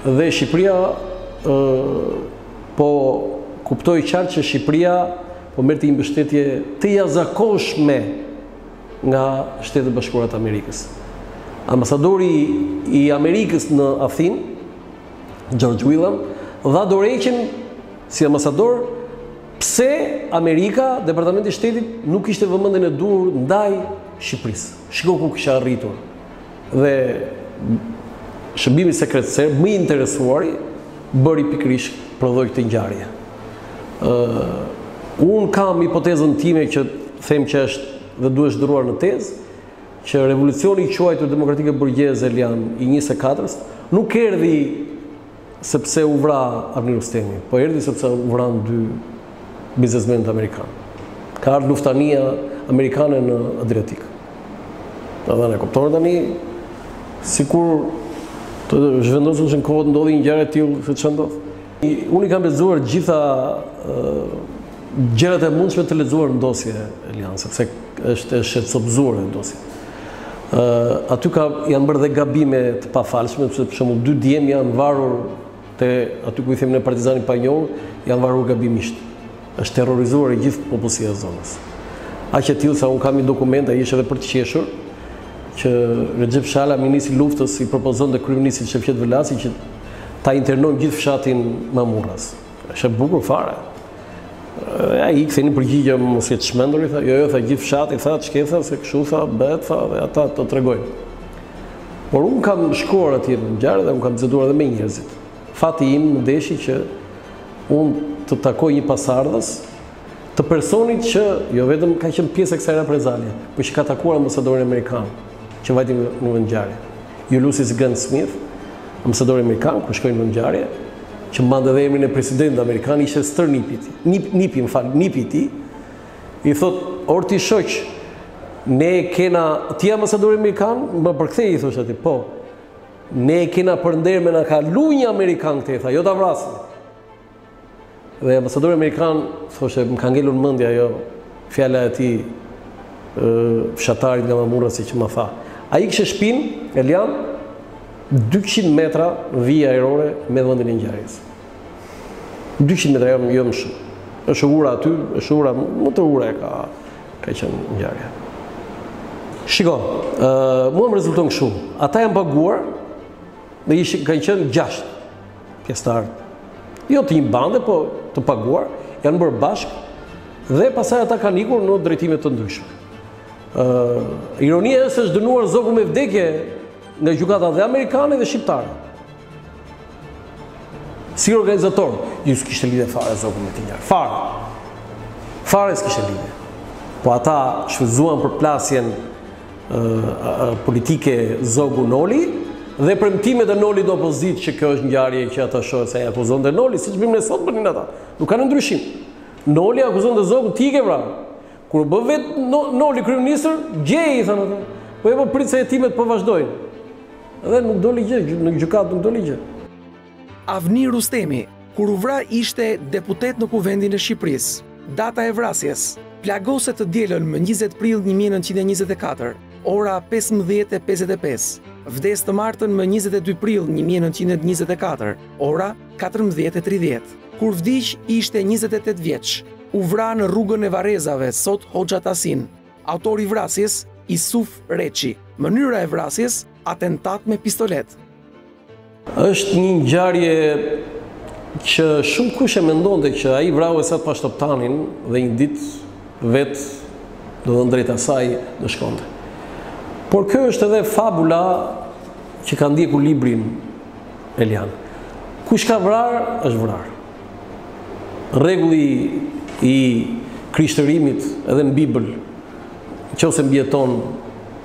Dhe Shqipëria ë po kuptohej qartë që Shqipëria po merrte një mbështetje të jashtëzakonshme nga Shtetet e Bashkuara të Amerikës. Ambasadori i Amerikës në Athinë, George Williams, dha dorëheqjen si ambasador pse Amerika, Departamenti i Shtetit nuk kishte vëmendjen e duhur ndaj Shqipërisë. Shiko ku kishte arritur. dhe Shërbimi Sekret Serb më i interesuari bëri pikërisht prodhoi këtë ngjarje. Ë unë kam hipotezën time që them që është dhe duhet shndërruar në tezë që revolucioni i quajtur demokratiko-borgjez Elian i 24-s nuk erdhi Sepse u vra Avni Rustemi? Po erdhi sepse u vranë dy biznesmenët amerikanë. Ka ardhë luftanija amerikane në Adriatik. Domethënë e kupton tani, sikur të zhvendosemi në kohë të ndodhë një ngjarje e tillë, se ça ndodh. Unë i kam lexuar gjitha Gjërat e mundshme të lexuar në dosje, Elian, sepse është e shekspozuar në dosje. Ë, aty ka janë bërë dhe gabime të pafalshme, sepse për shembull dy djem janë varur te aty ku i themi ne partizani panjohur, janë varur gabimisht. Është terrorizuar e gjithë popullsia e zonës. Aq e tillë sa un kam një dokument, ai është edhe për të qeshur, që Rexhep Shala, ministri i Luftës, i propozonte kryeministrit Shefqet Vërlaci që ta internojmë gjithë fshatin Mamurras. Është e bukur fare. Dhe ai i ktheu përgjigje, mos je çmendur, i tha, jo, jo, tha, gjithë fshati, tha, të shketha, se kështu, tha, bëhet, tha, dhe ata do tregojnë. Por unë kam shkuar atje në ngjarje dhe unë kam biseduar dhe me njërzit. Fati im më deshi që unë të takoj një pasardhës, Të personit që jo vetëm ka qenë pjesë e kësaj reprezalje, por që ka takuar ambasadorin amerikan që vajti në vendngjarje. Ulysses Grant Smith, ambasadori amerikan kur shkoi në vendngjarje, që mbante edhe emrin e presidentit amerikan, ishte stërnipi i tij. Nip, nipi, më fal, nipi i tij. I thot, "Or ti shoq, ne e kena, ti ambasadori amerikan, më përkthej i thosh atij, po. Ne e kena për nder me na kalu një amerikan këtej, tha, jo ta vrasim. Dhe ambasadori amerikan thoshte, më ka ngelur në mendje ajo fjala e atij fshatarit nga Mamurrasi që më tha. Ai kishte shpinë, Elian, 200 metra në vijë ajrore me vendin e ngjarjes. 200 metra, jo më shumë. Është ura aty, është ura mu te ura ka ka qenë ngjarja. Shiko, ë uh, mua më rezulton kështu. Ata janë paguar dhe ishin kanë qenë gjashtë Pjesëtarët, jo të një bande, po të paguar, janë bërë bashkë dhe pastaj ata kanë ikur në drejtime të ndryshme. Ironia është, është dënuar Zogu me vdekje nga gjykata dhe amerikane dhe shqiptare. Si organizator, ai s'kishte lidhje fare Zogu me atë ngjarje. Fare. Fare s'kishte lidhje. Po ata shfrytëzuan përplasjen politike Zogu Noli dhe premtimet e Nolit në opozitë që kjo është ngjarje që ata shoh, se i akuzonte Noli, siç bëjmë ne sot bënin ata. Nuk ka ndryshim. Noli akuzonte Zogun ti i ke vrarë. Kur u bë vet Noli kryeministër, gjeji i thanë ata. Po epo prit se hetimet po vazhdojnë. Dhe nuk doli gjë, në gjykatë nuk doli gjë. Avni Rustemi, kur u vra ishte deputet në Kuvendin e Shqipërisë. Data e vrasjes, plagoset të dielën më njëzet prill një mijë e nëntëqind e njëzet e katër, ora pesëmbëdhjetë e pesëdhjetë e pesë. Vdes të martën më njëzet e dy prill një mijë e nëntëqind e njëzet e katër, ora katërmbëdhjetë e tridhjetë. Kur vdiq ishte njëzet e tetë vjeç. U vra në rrugën e Varrezave, sot Hoxha Tasin. Autori i vrasjes, Isuf Reçi. Mënyra e vrasjes, Atentat me pistoletë. Është një ngjarje që shumëkush e mendonte që ai vrau Esat Pashë Toptanin dhe një ditë vetë domethënë drejt asaj do shkonte. Por kjo është edhe fabula që ka ndjekur librin Elian. Kush ka vrarë, është vrarë. Rregulli i krishtërimit edhe në Bibël, në qoftë se mbijeton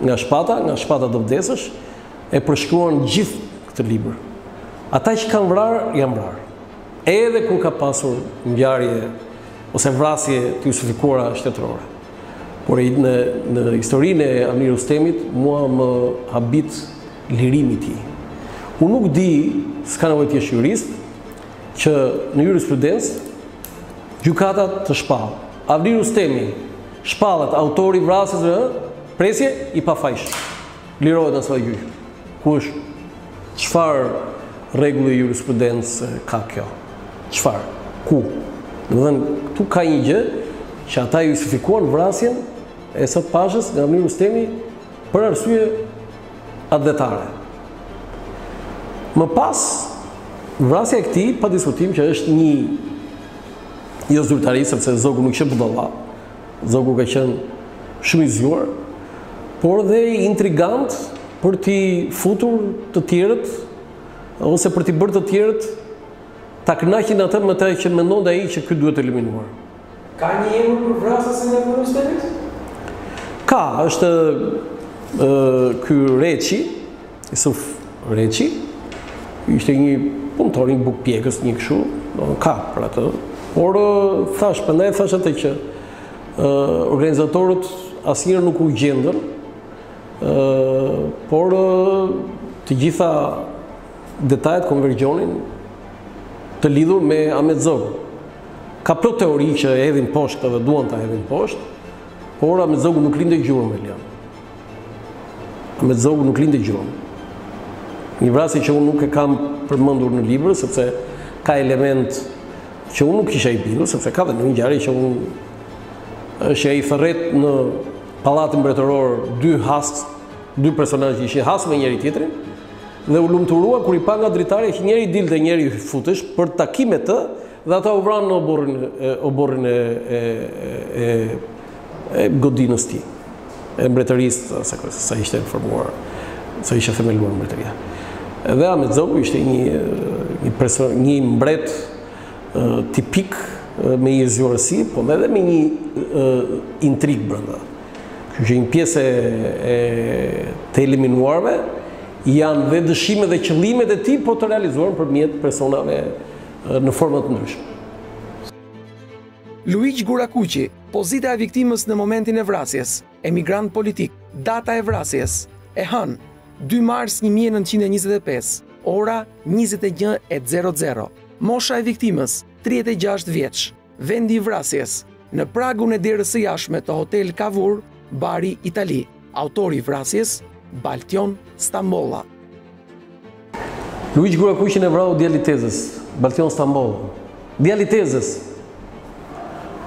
nga shpata, nga shpata do vdesësh, e përshkruan gjithë këtë libër. Ata që kanë vrarë, janë vrarë. Edhe kur ka pasur ngjarje ose vrasje të justifikuara shtetërore. Por në në historinë e Avni Rustemit mua më habit lirimi i tij. Unë nuk di, s'ka nevojë të jesh jurist, që në jurisprudencë gjykata të shpallë. Avni Rustemi shpallet autori i vrasjes, presje, i pafajshëm. Lirohet në sallë gjyqi. Ku është? Çfarë rregulli jurisprudence ka kjo? Çfarë? Ku? Domethënë, këtu ka një gjë që ata e justifikuan vrasjen e Esat Pashës nga Avni Rustemi për arsye atdhetare. Më pas, vrasja e këtij, pa diskutim që është një jozyrtari, sepse Zogu nuk qe budalla, Zogu ka qenë shumë i zgjuar, por dhe intrigant për t'i futur të tjerët, ose për t'i bërë të tjerët, ta kënaqin atë me të që mendonte ai që ky duhet të eliminuar. Ka një emër për vrasësin e Kryeministrit? Ka, është ky Reçi, Jusuf Reçi ishte një punëtor një bukëpjekës, një kështu, nuk ka për atë. Por thashë, prandaj thashë atë që organizatorët asnjëherë nuk u gjendën, por të gjitha detajet konvergjonin të lidhur me Ahmet Zogu. Ka plot teori që e hedhin poshtë dhe duan ta hedhin poshtë, por Ahmet Zogu nuk linte gjurmë Elian. Ahmet Zogu nuk linte gjurmë. Një vrasje që unë nuk e kam përmendur në libër, sepse ka elemente që unë nuk isha i bindur, sepse ka dhe një ngjarje që unë është ai thërret në pallatin mbretëror dy hasëm, dy personazhe që ishin hasëm me njëri-tjetrin, dhe u lumturua kur i pa nga dritarja që njëri dilte, njëri futesh për takim me të, dhe ata u vranë në oborrin e, e, e, e, e e godinës tij, e mbretërisë, sa, sa ishte formuar, sa ishte themeluar mbretëria. Dhe Ahmet Zogu ishte një, një, person, një mbret tipik me një zgjuarsi, po dhe edhe me një intrigë brenda. Kështu që një pjesë e, të eliminuarve, janë dhe dëshirat dhe qëllimet e tij, po të realizuar përmjet personave në forma të ndryshme. Luigj Gurakuqi, pozita e viktimës në momentin e vrasjes, emigrant politik, data e vrasjes, e hënë, dy mars një mijë e nëntëqind e njëzet e pesë, ora njëzet e një e zero zero, mosha e viktimës, tridhjetë e gjashtë vjeç, vendi i vrasjes, në pragun e derës së jashtme të hotel Cavour, Bari, Itali. Autori i vrasjes, Baltion Stambolla. Luigj Gurakuqin e vrau djali i tezes, Baltion Stambolla. Djali i tezes!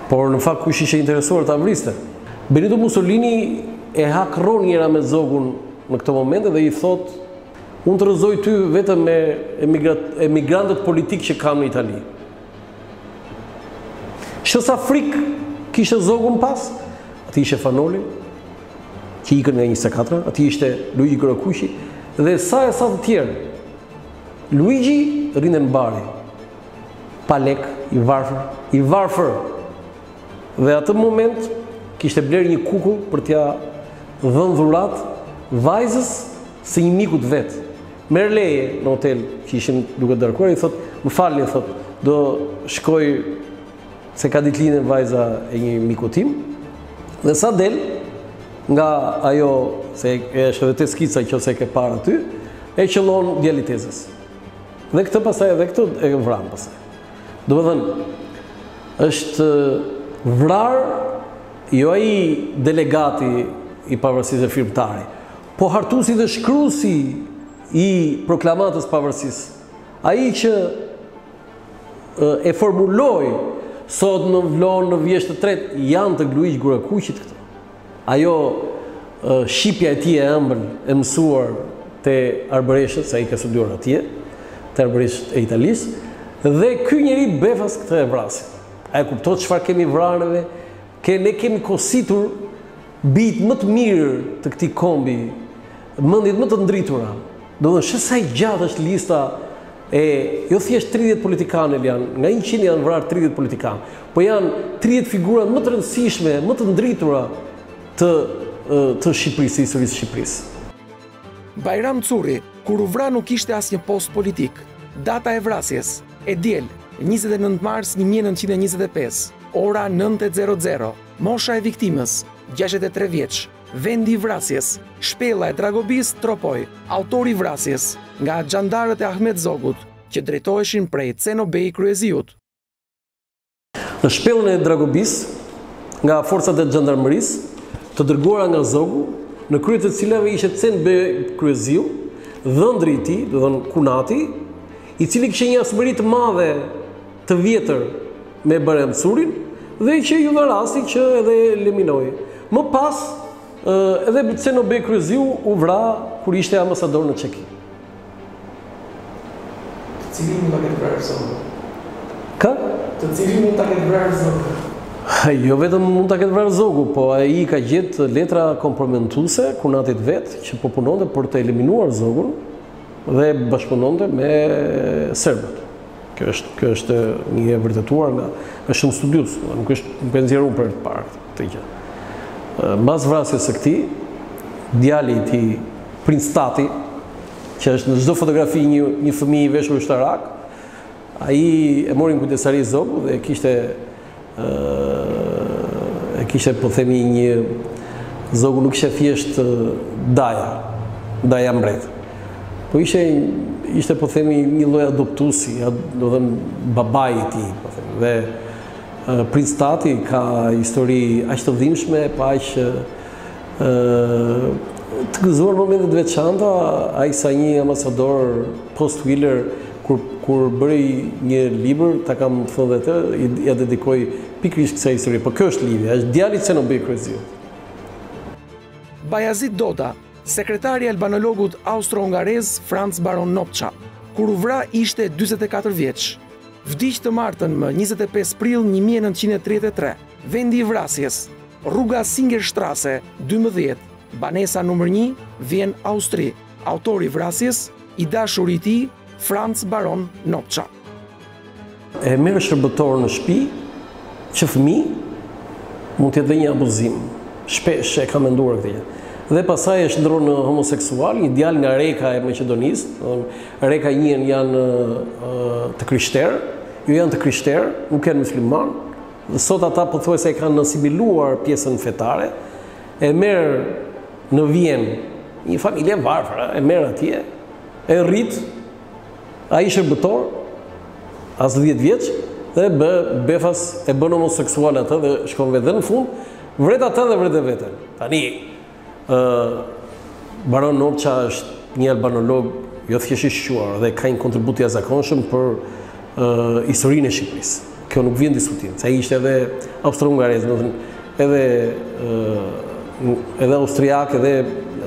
Por në fakt kush ishte i interesuar ta vriste? Benito Mussolini e hakërron një herë me Zogun në këtë moment dhe i thotë unë të rrëzoj ty vetëm me emigrantët politikë që kam në Itali. Shih sa frikë kishte Zogu, pra, aty ishte Fan Noli, që ikën nga 24, aty ishte Luigj Gurakuqi, dhe sa e sa të tjerë. Luigji rrinte në Bari, pa lekë, i varfër, i varfër. Dhe atë moment kishte blerë një kukull për t'ia dhënë dhuratë vajzës së një miku të vet. Merr leje në hotel që ishin duke darkuar, i thotë, më falni, thotë, do shkoj se ka ditëlindjen vajza e një miku tim. Dhe sa del nga ajo se e është edhe te skica që e ke parë aty, e qëllon djali i tezes. Dhe këtë pastaj edhe këtë e vranë pastaj. Domethënë, është vrarë jo ai delegati i pavarësisë e firmëtari, Po hartuesi dhe shkruesi i proklamatës së pavarësisë, ai që e formuloi sot në Vlonë në vjeshtë të tretë, janë të Luigj Gurakuqit këto. Ajo shqipja e tij e ëmbël e mësuar te arbëreshët, se ai ka studiuar atje, te arbëreshët e Italisë, dhe ky njeri befas këtë e vrasit. A e kupton çfarë kemi vrarë ne, ke, ne kemi kositur Bijtë më të mirë të këtij kombi, mendjet më të ndritura. Domethënë, sheh sa e gjatë është lista e jo thjesht 30 politikanë janë, nga 100 janë vrarë 30 politikanë, po janë 30 figurat më të rëndësishme, më të ndritura të të Shqipërisë, të historisë së Shqipërisë. Bajram Curri, kur u vra nuk kishte asnjë post politik. Data e vrasjes, e diel, njëzet e nëntë mars një mijë e nëntëqind e njëzet e pesë, ora nëntë e zero zero. Mosha e viktimës, gjashtëdhjetë e tre vjeç, vendi i vrasjes, Shpella e Dragobisë, Tropojë, autor i vrasjes, nga xhandarët e Ahmet Zogut, që drejtoheshin prej Ceno Bej Kryeziut. Në Shpellën e Dragobisë, nga forcat e xhandarmërisë, të dërguara nga Zogu, në krye të cilave ishte Ceno Bej Kryeziu, dhëndri i tij, domethënë kunati, i cili kishte një hasmëri të madhe të vjetër me Bajram Currin dhe që iu dha rasti që edhe eliminoi. Më pas edhe Ceno Bej Kryeziu u vra kur ishte ambasador në Çeki. Të cilin mund ta ketë vrarë Zogu? Kë? Të cilin mund ta ketë vrarë Zogu? Jo vetëm mund ta ketë vrarë Zogu, po ai i ka gjetë letra komprometuese kunatit vet që po punonte për të eliminuar Zogun dhe bashkëpunonte me serbët. Kjo është, kjo është një e vërtetuar nga, nga shumë studiues, nuk është nuk e nxjerr unë për të parë këtë gjë. Mbas vrasjes së këtij, djali i tij Princ Tati, që është në çdo fotografi një një fëmijë i veshur ushtarak, ai e mori në kujdestari Zogu dhe e kishte e kishte po themi një Zogu nuk ishte thjesht daja, daja mbret. Po ishte ishte po themi një lloj adoptuesi, domethënë babai i tij, po themi. Dhe Princ Tati ka histori aq të dhimbshme, po aq Të gëzuar momente të veçanta, ai sa një ambasador Post Wheeler kur kur bëri një libër, ta kam thënë dhe të, ia dedikoi pikërisht kësaj historie. Po kjo është lidhja, është djali i Ceno Bej Kryeziut. Bajazit Doda, sekretari i albanologut austro-hungarez Franc Baron Nopça, kur u vra ishte dyzet e katër vjeç. Vdiq të martën më njëzet e pesë prill një mijë e nëntëqind e tridhjetë e tre. Vendi i vrasjes, rruga Singerstrasse dymbëdhjetë, banesa numër një, Vjenë, Austri. Autor i vrasjes, i dashuri i tij, Franc Baron Nopça. E merr shërbëtor në shtëpi që fëmijë mund të jetë dhe një abuzim. Shpesh e kam menduar këtë gjë. Dhe pastaj e shndërron në homoseksual, një djalë nga Reka e Maqedonisë, domethënë Reka njihen janë të krishterë, jo janë të krishterë, nuk janë muslimanë, Sot ata pothuajse e kanë asimiluar pjesën fetare, e merr në Vjenë një familje e varfër, e merr atje, e rrit, ai shërbëtor, as dhjetë vjeç, dhe bë befas, e bën homoseksual atë dhe shkon vetë. Dhe në fund, vret atë dhe vret dhe veten. Tani, Ë Baron Nopça është një albanolog jo thjesht i shquar dhe ka një kontribut të jashtëzakonshëm për uh, historinë e Shqipërisë. Kjo nuk vjen diskutim, se ai ishte edhe austro-hungarez, domethënë, edhe uh, edhe austriak, edhe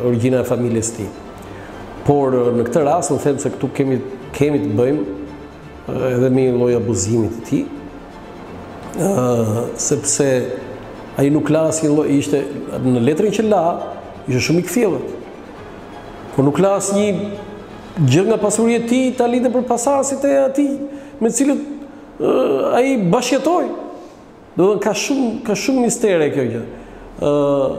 origjina e familjes së tij. Por në këtë rast, unë them se këtu kemi kemi të bëjmë edhe me një lloj abuzimi të tij, sepse ai nuk la asnjë lloj, ishte në letrën që la, ishte shumë i kthjellët. Por nuk la asnjë gjë nga pasuria e tij ta linte për pasardhësit e atij me të cilët uh, ai bashkëjetoi. Domethënë ka shumë ka shumë mistere kjo gjë. ë uh,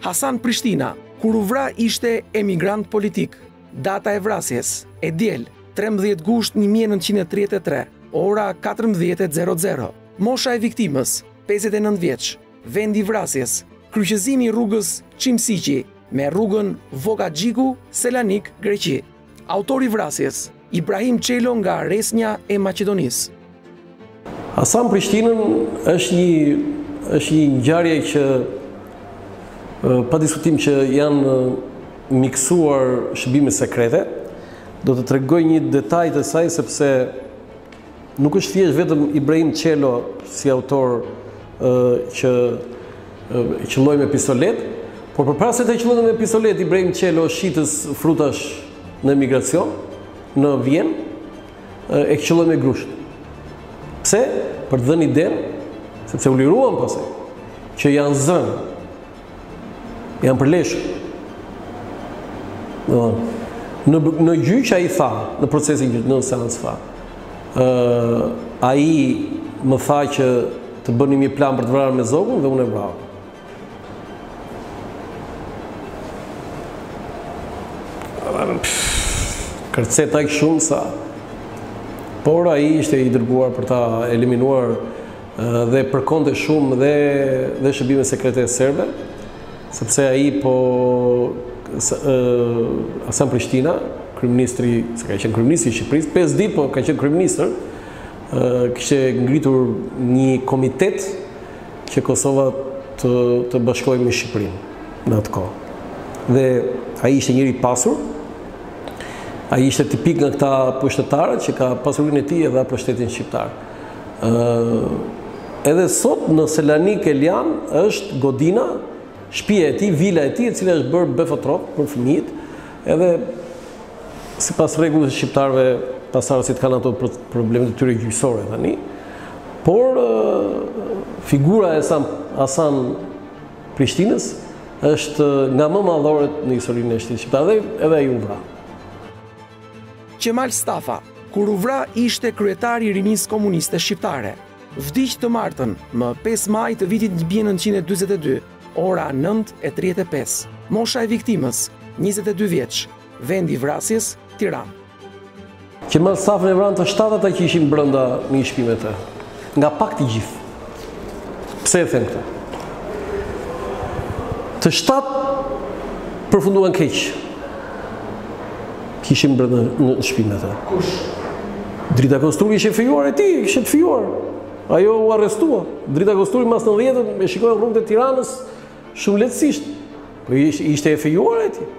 Hasan Prishtina, kur u vra ishte emigrant politik. Data e vrasjes, e diel, trembëdhjetë gusht një mijë e nëntëqind e tridhjetë e tre, ora katërmbëdhjetë e zero zero. Mosha e viktimës, pesëdhjetë e nëntë vjeç. Vendi i vrasjes, kryqëzimi i rrugës Çimisqi me rrugën Voga Xhiku, Selanik, Greqi. Autori i vrasjes, Ibrahim Çelo nga Resnja e Maqedonisë. Hasan Prishtinën është një është një ngjarje që pa diskutim që janë miksuar shërbime sekrete. Do të tregoj një detaj të saj sepse Nuk është thjesht vetëm Ibrahim Çelo si autor që qëlloi me pistoletë, por përpara se të qëllonte me pistoletë, Ibrahim Çelo, shitës frutash në emigracion, në Vjenë, e qëlloi me grusht. Pse? Për të dhënë idenë, sepse u liruan pastaj, që janë zënë. Janë përleshur. Dhe në në gjyq ai tha, në procesin gjyq në seancë tha. ë ai më tha që të bënim një plan për të vrarë Ahmet Zogun dhe unë e vrava. Kërcet aq shumë sa por ai ishte i dërguar për ta eliminuar dhe përkonte shumë dhe dhe shërbimet sekrete serbe, sepse ai po Hasan Prishtina, kryeministri, se ka qenë kryeministër i Shqipërisë, 5 ditë po ka qenë kryeministër, kishte ngritur një komitet që Kosova të të bashkohej me Shqipërinë në atë kohë. Dhe ai ishte njeri i pasur. Ai ishte tipik nga këta pushtetarët që ka pasurinë e tij e dha për shtetin shqiptar. Edhe sot në Selanik Elian është godina, shpia e tij, vila e tij, e cila është bërë befotrop për fëmijët, edhe sipas rregullave shqiptarëve, pasardhësit kanë ato problemet e tyre gjyqësore tani, por figura e Hasan, Hasan Prishtinës është nga më madhoret në historinë e shtetit shqiptar dhe edhe ai u vra. Qemal Stafa, kur u vra ishte kryetari i Rinisë Komuniste Shqiptare. Vdiq të martën, më pesë maj të vitit një mijë e nëntëqind e dyzet e dy, ora nëntë e tridhjetë e pesë. Mosha e viktimës, njëzet e dy vjeç. Vendi i vrasjes, Tiranë. Qemal Stafën e vranë të shtatë ata që ishin brenda në një shpi me të. Nga pak të gjithë. Pse e them këtë? Të shtatë përfunduan keq. Ishin brenda në shpi me të. Kush? Drita Kosturi ishte e fejuara e tij, ishin të fejuar. Ajo u arrestua. Drita Kosturi mas 90-të e shikoje rrugët e Tiranës shumë lehtësisht. Po ishte ishte e fejuara e tij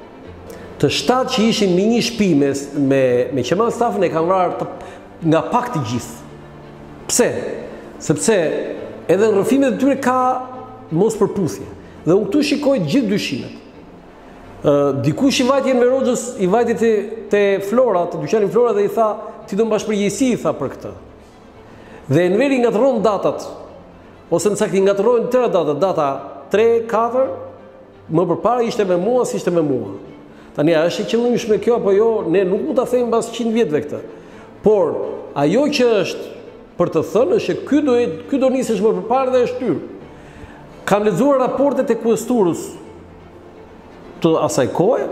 të shtatë që ishin në një shpi me me me Qemal Stafën e kanë vrarë të Nga pak të gjithë. Pse? Sepse edhe në rrëfimet e tyre ka mospërputhje. Dhe unë këtu shikoj të gjithë dyshimet. Ë dikush i vajti Enver Hoxhës, i vajti te te Flora, te dyqani Flora dhe i tha, ti do mbash përgjegjësi i tha për këtë. Dhe Enveri i ngatërron datat ose më saktë ngatërrohen tëra datat, data 3, 4, Më përpara ishte me mua, s'ishte me mua. Tani, a është e qëllimshme kjo apo jo, ne nuk mund ta themi pas 100 vjetëve këtë. Por, ajo që është për të thënë është që ky do ky do nisesh më përpara dhe është shtyrë. Kam lexuar raportet e kuesturës të asaj kohe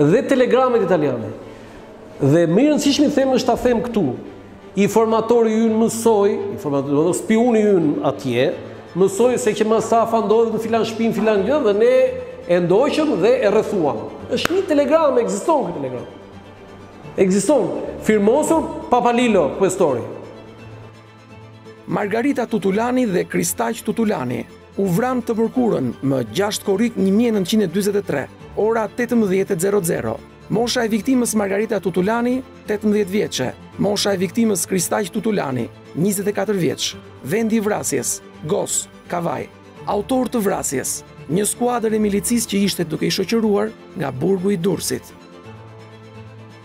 dhe telegramet italiane. Dhe më i rëndësishmi them është ta them këtu, Informatori ynë mësoi, informatori, do të thotë spiuni ynë atje, mësoi se Qemal Stafa ndodhet në filan shpi, në, filan gjë dhe ne e ndoqëm dhe e rrethuam. Është një telegram, ekziston ky telegram. Ekziston, firmosur Papalilo, kuestori. Margarita Tutulani dhe Kristaq Tutulani. U vranë të mërkurën, më gjashtë korrik një mijë e nëntëqind e dyzet e tre, ora tetëmbëdhjetë e zero zero, mosha e viktimës Margarita Tutulani, tetëmbëdhjetë vjeçe, mosha e viktimës Kristaq Tutulani, njëzet e katër vjeç, vendi i vrasjes, Gosë, Kavajë. Autorë të vrasjes, Një skuadër e milicisë që ishte duke i shoqëruar nga burgu i Durrësit.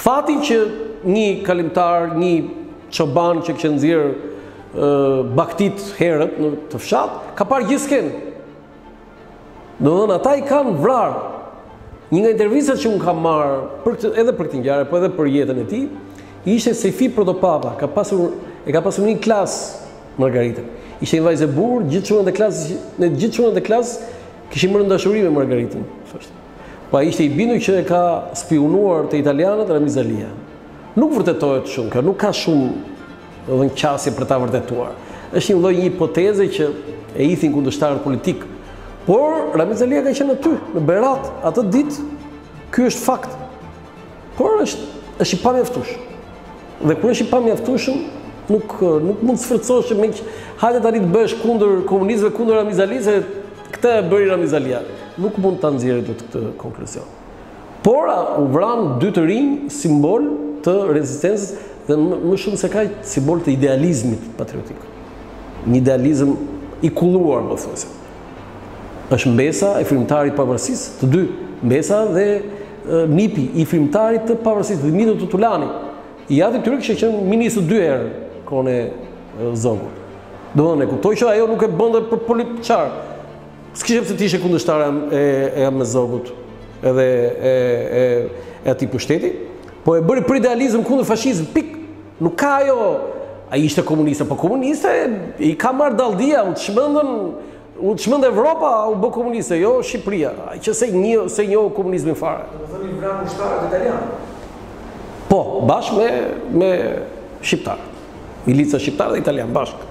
Fati që nji kalimtar, nji çoban që kishte nxjerrë baktit herët në të fshat, ka parë gjithë skenë. Domethënë ata i kanë vrarë. Një nga intervistat që un kam marr për këtë edhe për këtë ngjarje, po edhe për jetën e tij, ishte Sefi Protopapa, ka pasur e ka pasur në një klasë Margaritën. Ishte një vajzë e bukur, gjithë çunat e klasës, ne gjithë çunat e klasës kishin bërë dashuri me Margaritën, thoshte. Po ai ishte i bindur që e ka spiunuar te italianët Ramiz Alia. Nuk vërtetohet shumë kjo, nuk ka shumë domethënë qasje për ta vërtetuar. Është një lloj një hipoteze që e hidhnin kundërshtarët politikë. Por Ramiz Alia ka qenë aty në Berat atë ditë. Ky është fakt. Por është është i pamjaftueshëm. Dhe kur është i pamjaftueshëm, nuk nuk mund të sforcosh me hajde tani të bëhesh kundër komunistëve, kundër Ramiz Alisë, se këtë e bëri Ramiz Alia. Nuk mund ta nxjerrësh dot këtë konkluzion. Por u vranë dy të rinj simbol të rezistencës dhe më shumë se kaq simbol të idealizmit patriotik. Një idealizëm i kulluar, do thosha. Është mbesa e firmëtarit të pavarësisë, të dy. Mbesa dhe nipi i firmëtarit të pavarësisë Dhimitër Tutulani. I ati i tyre kishte qenë ministër dy herë kohën e Zogut. Domethënë e kuptoj që ajo nuk e bënte për politikë fare. S'kishte pse të ishte kundështare e, e, e Ahmet Zogut edhe e, e, e atij pushteti. Po e bëri për idealizëm kundër fashizmit, pik, nuk ka ajo, a ishte komuniste, po komuniste, i ka marrë dalldia, u çmendën, u çmend Evropa, u bë komuniste, jo Shqipëria, aq që s'e njihte, s'e njihte komunizmin fare. Domethënë i vranë ushtarët italianë? Po, bashkë me, me shqiptarët, milicë shqiptarë dhe italianë, bashkë.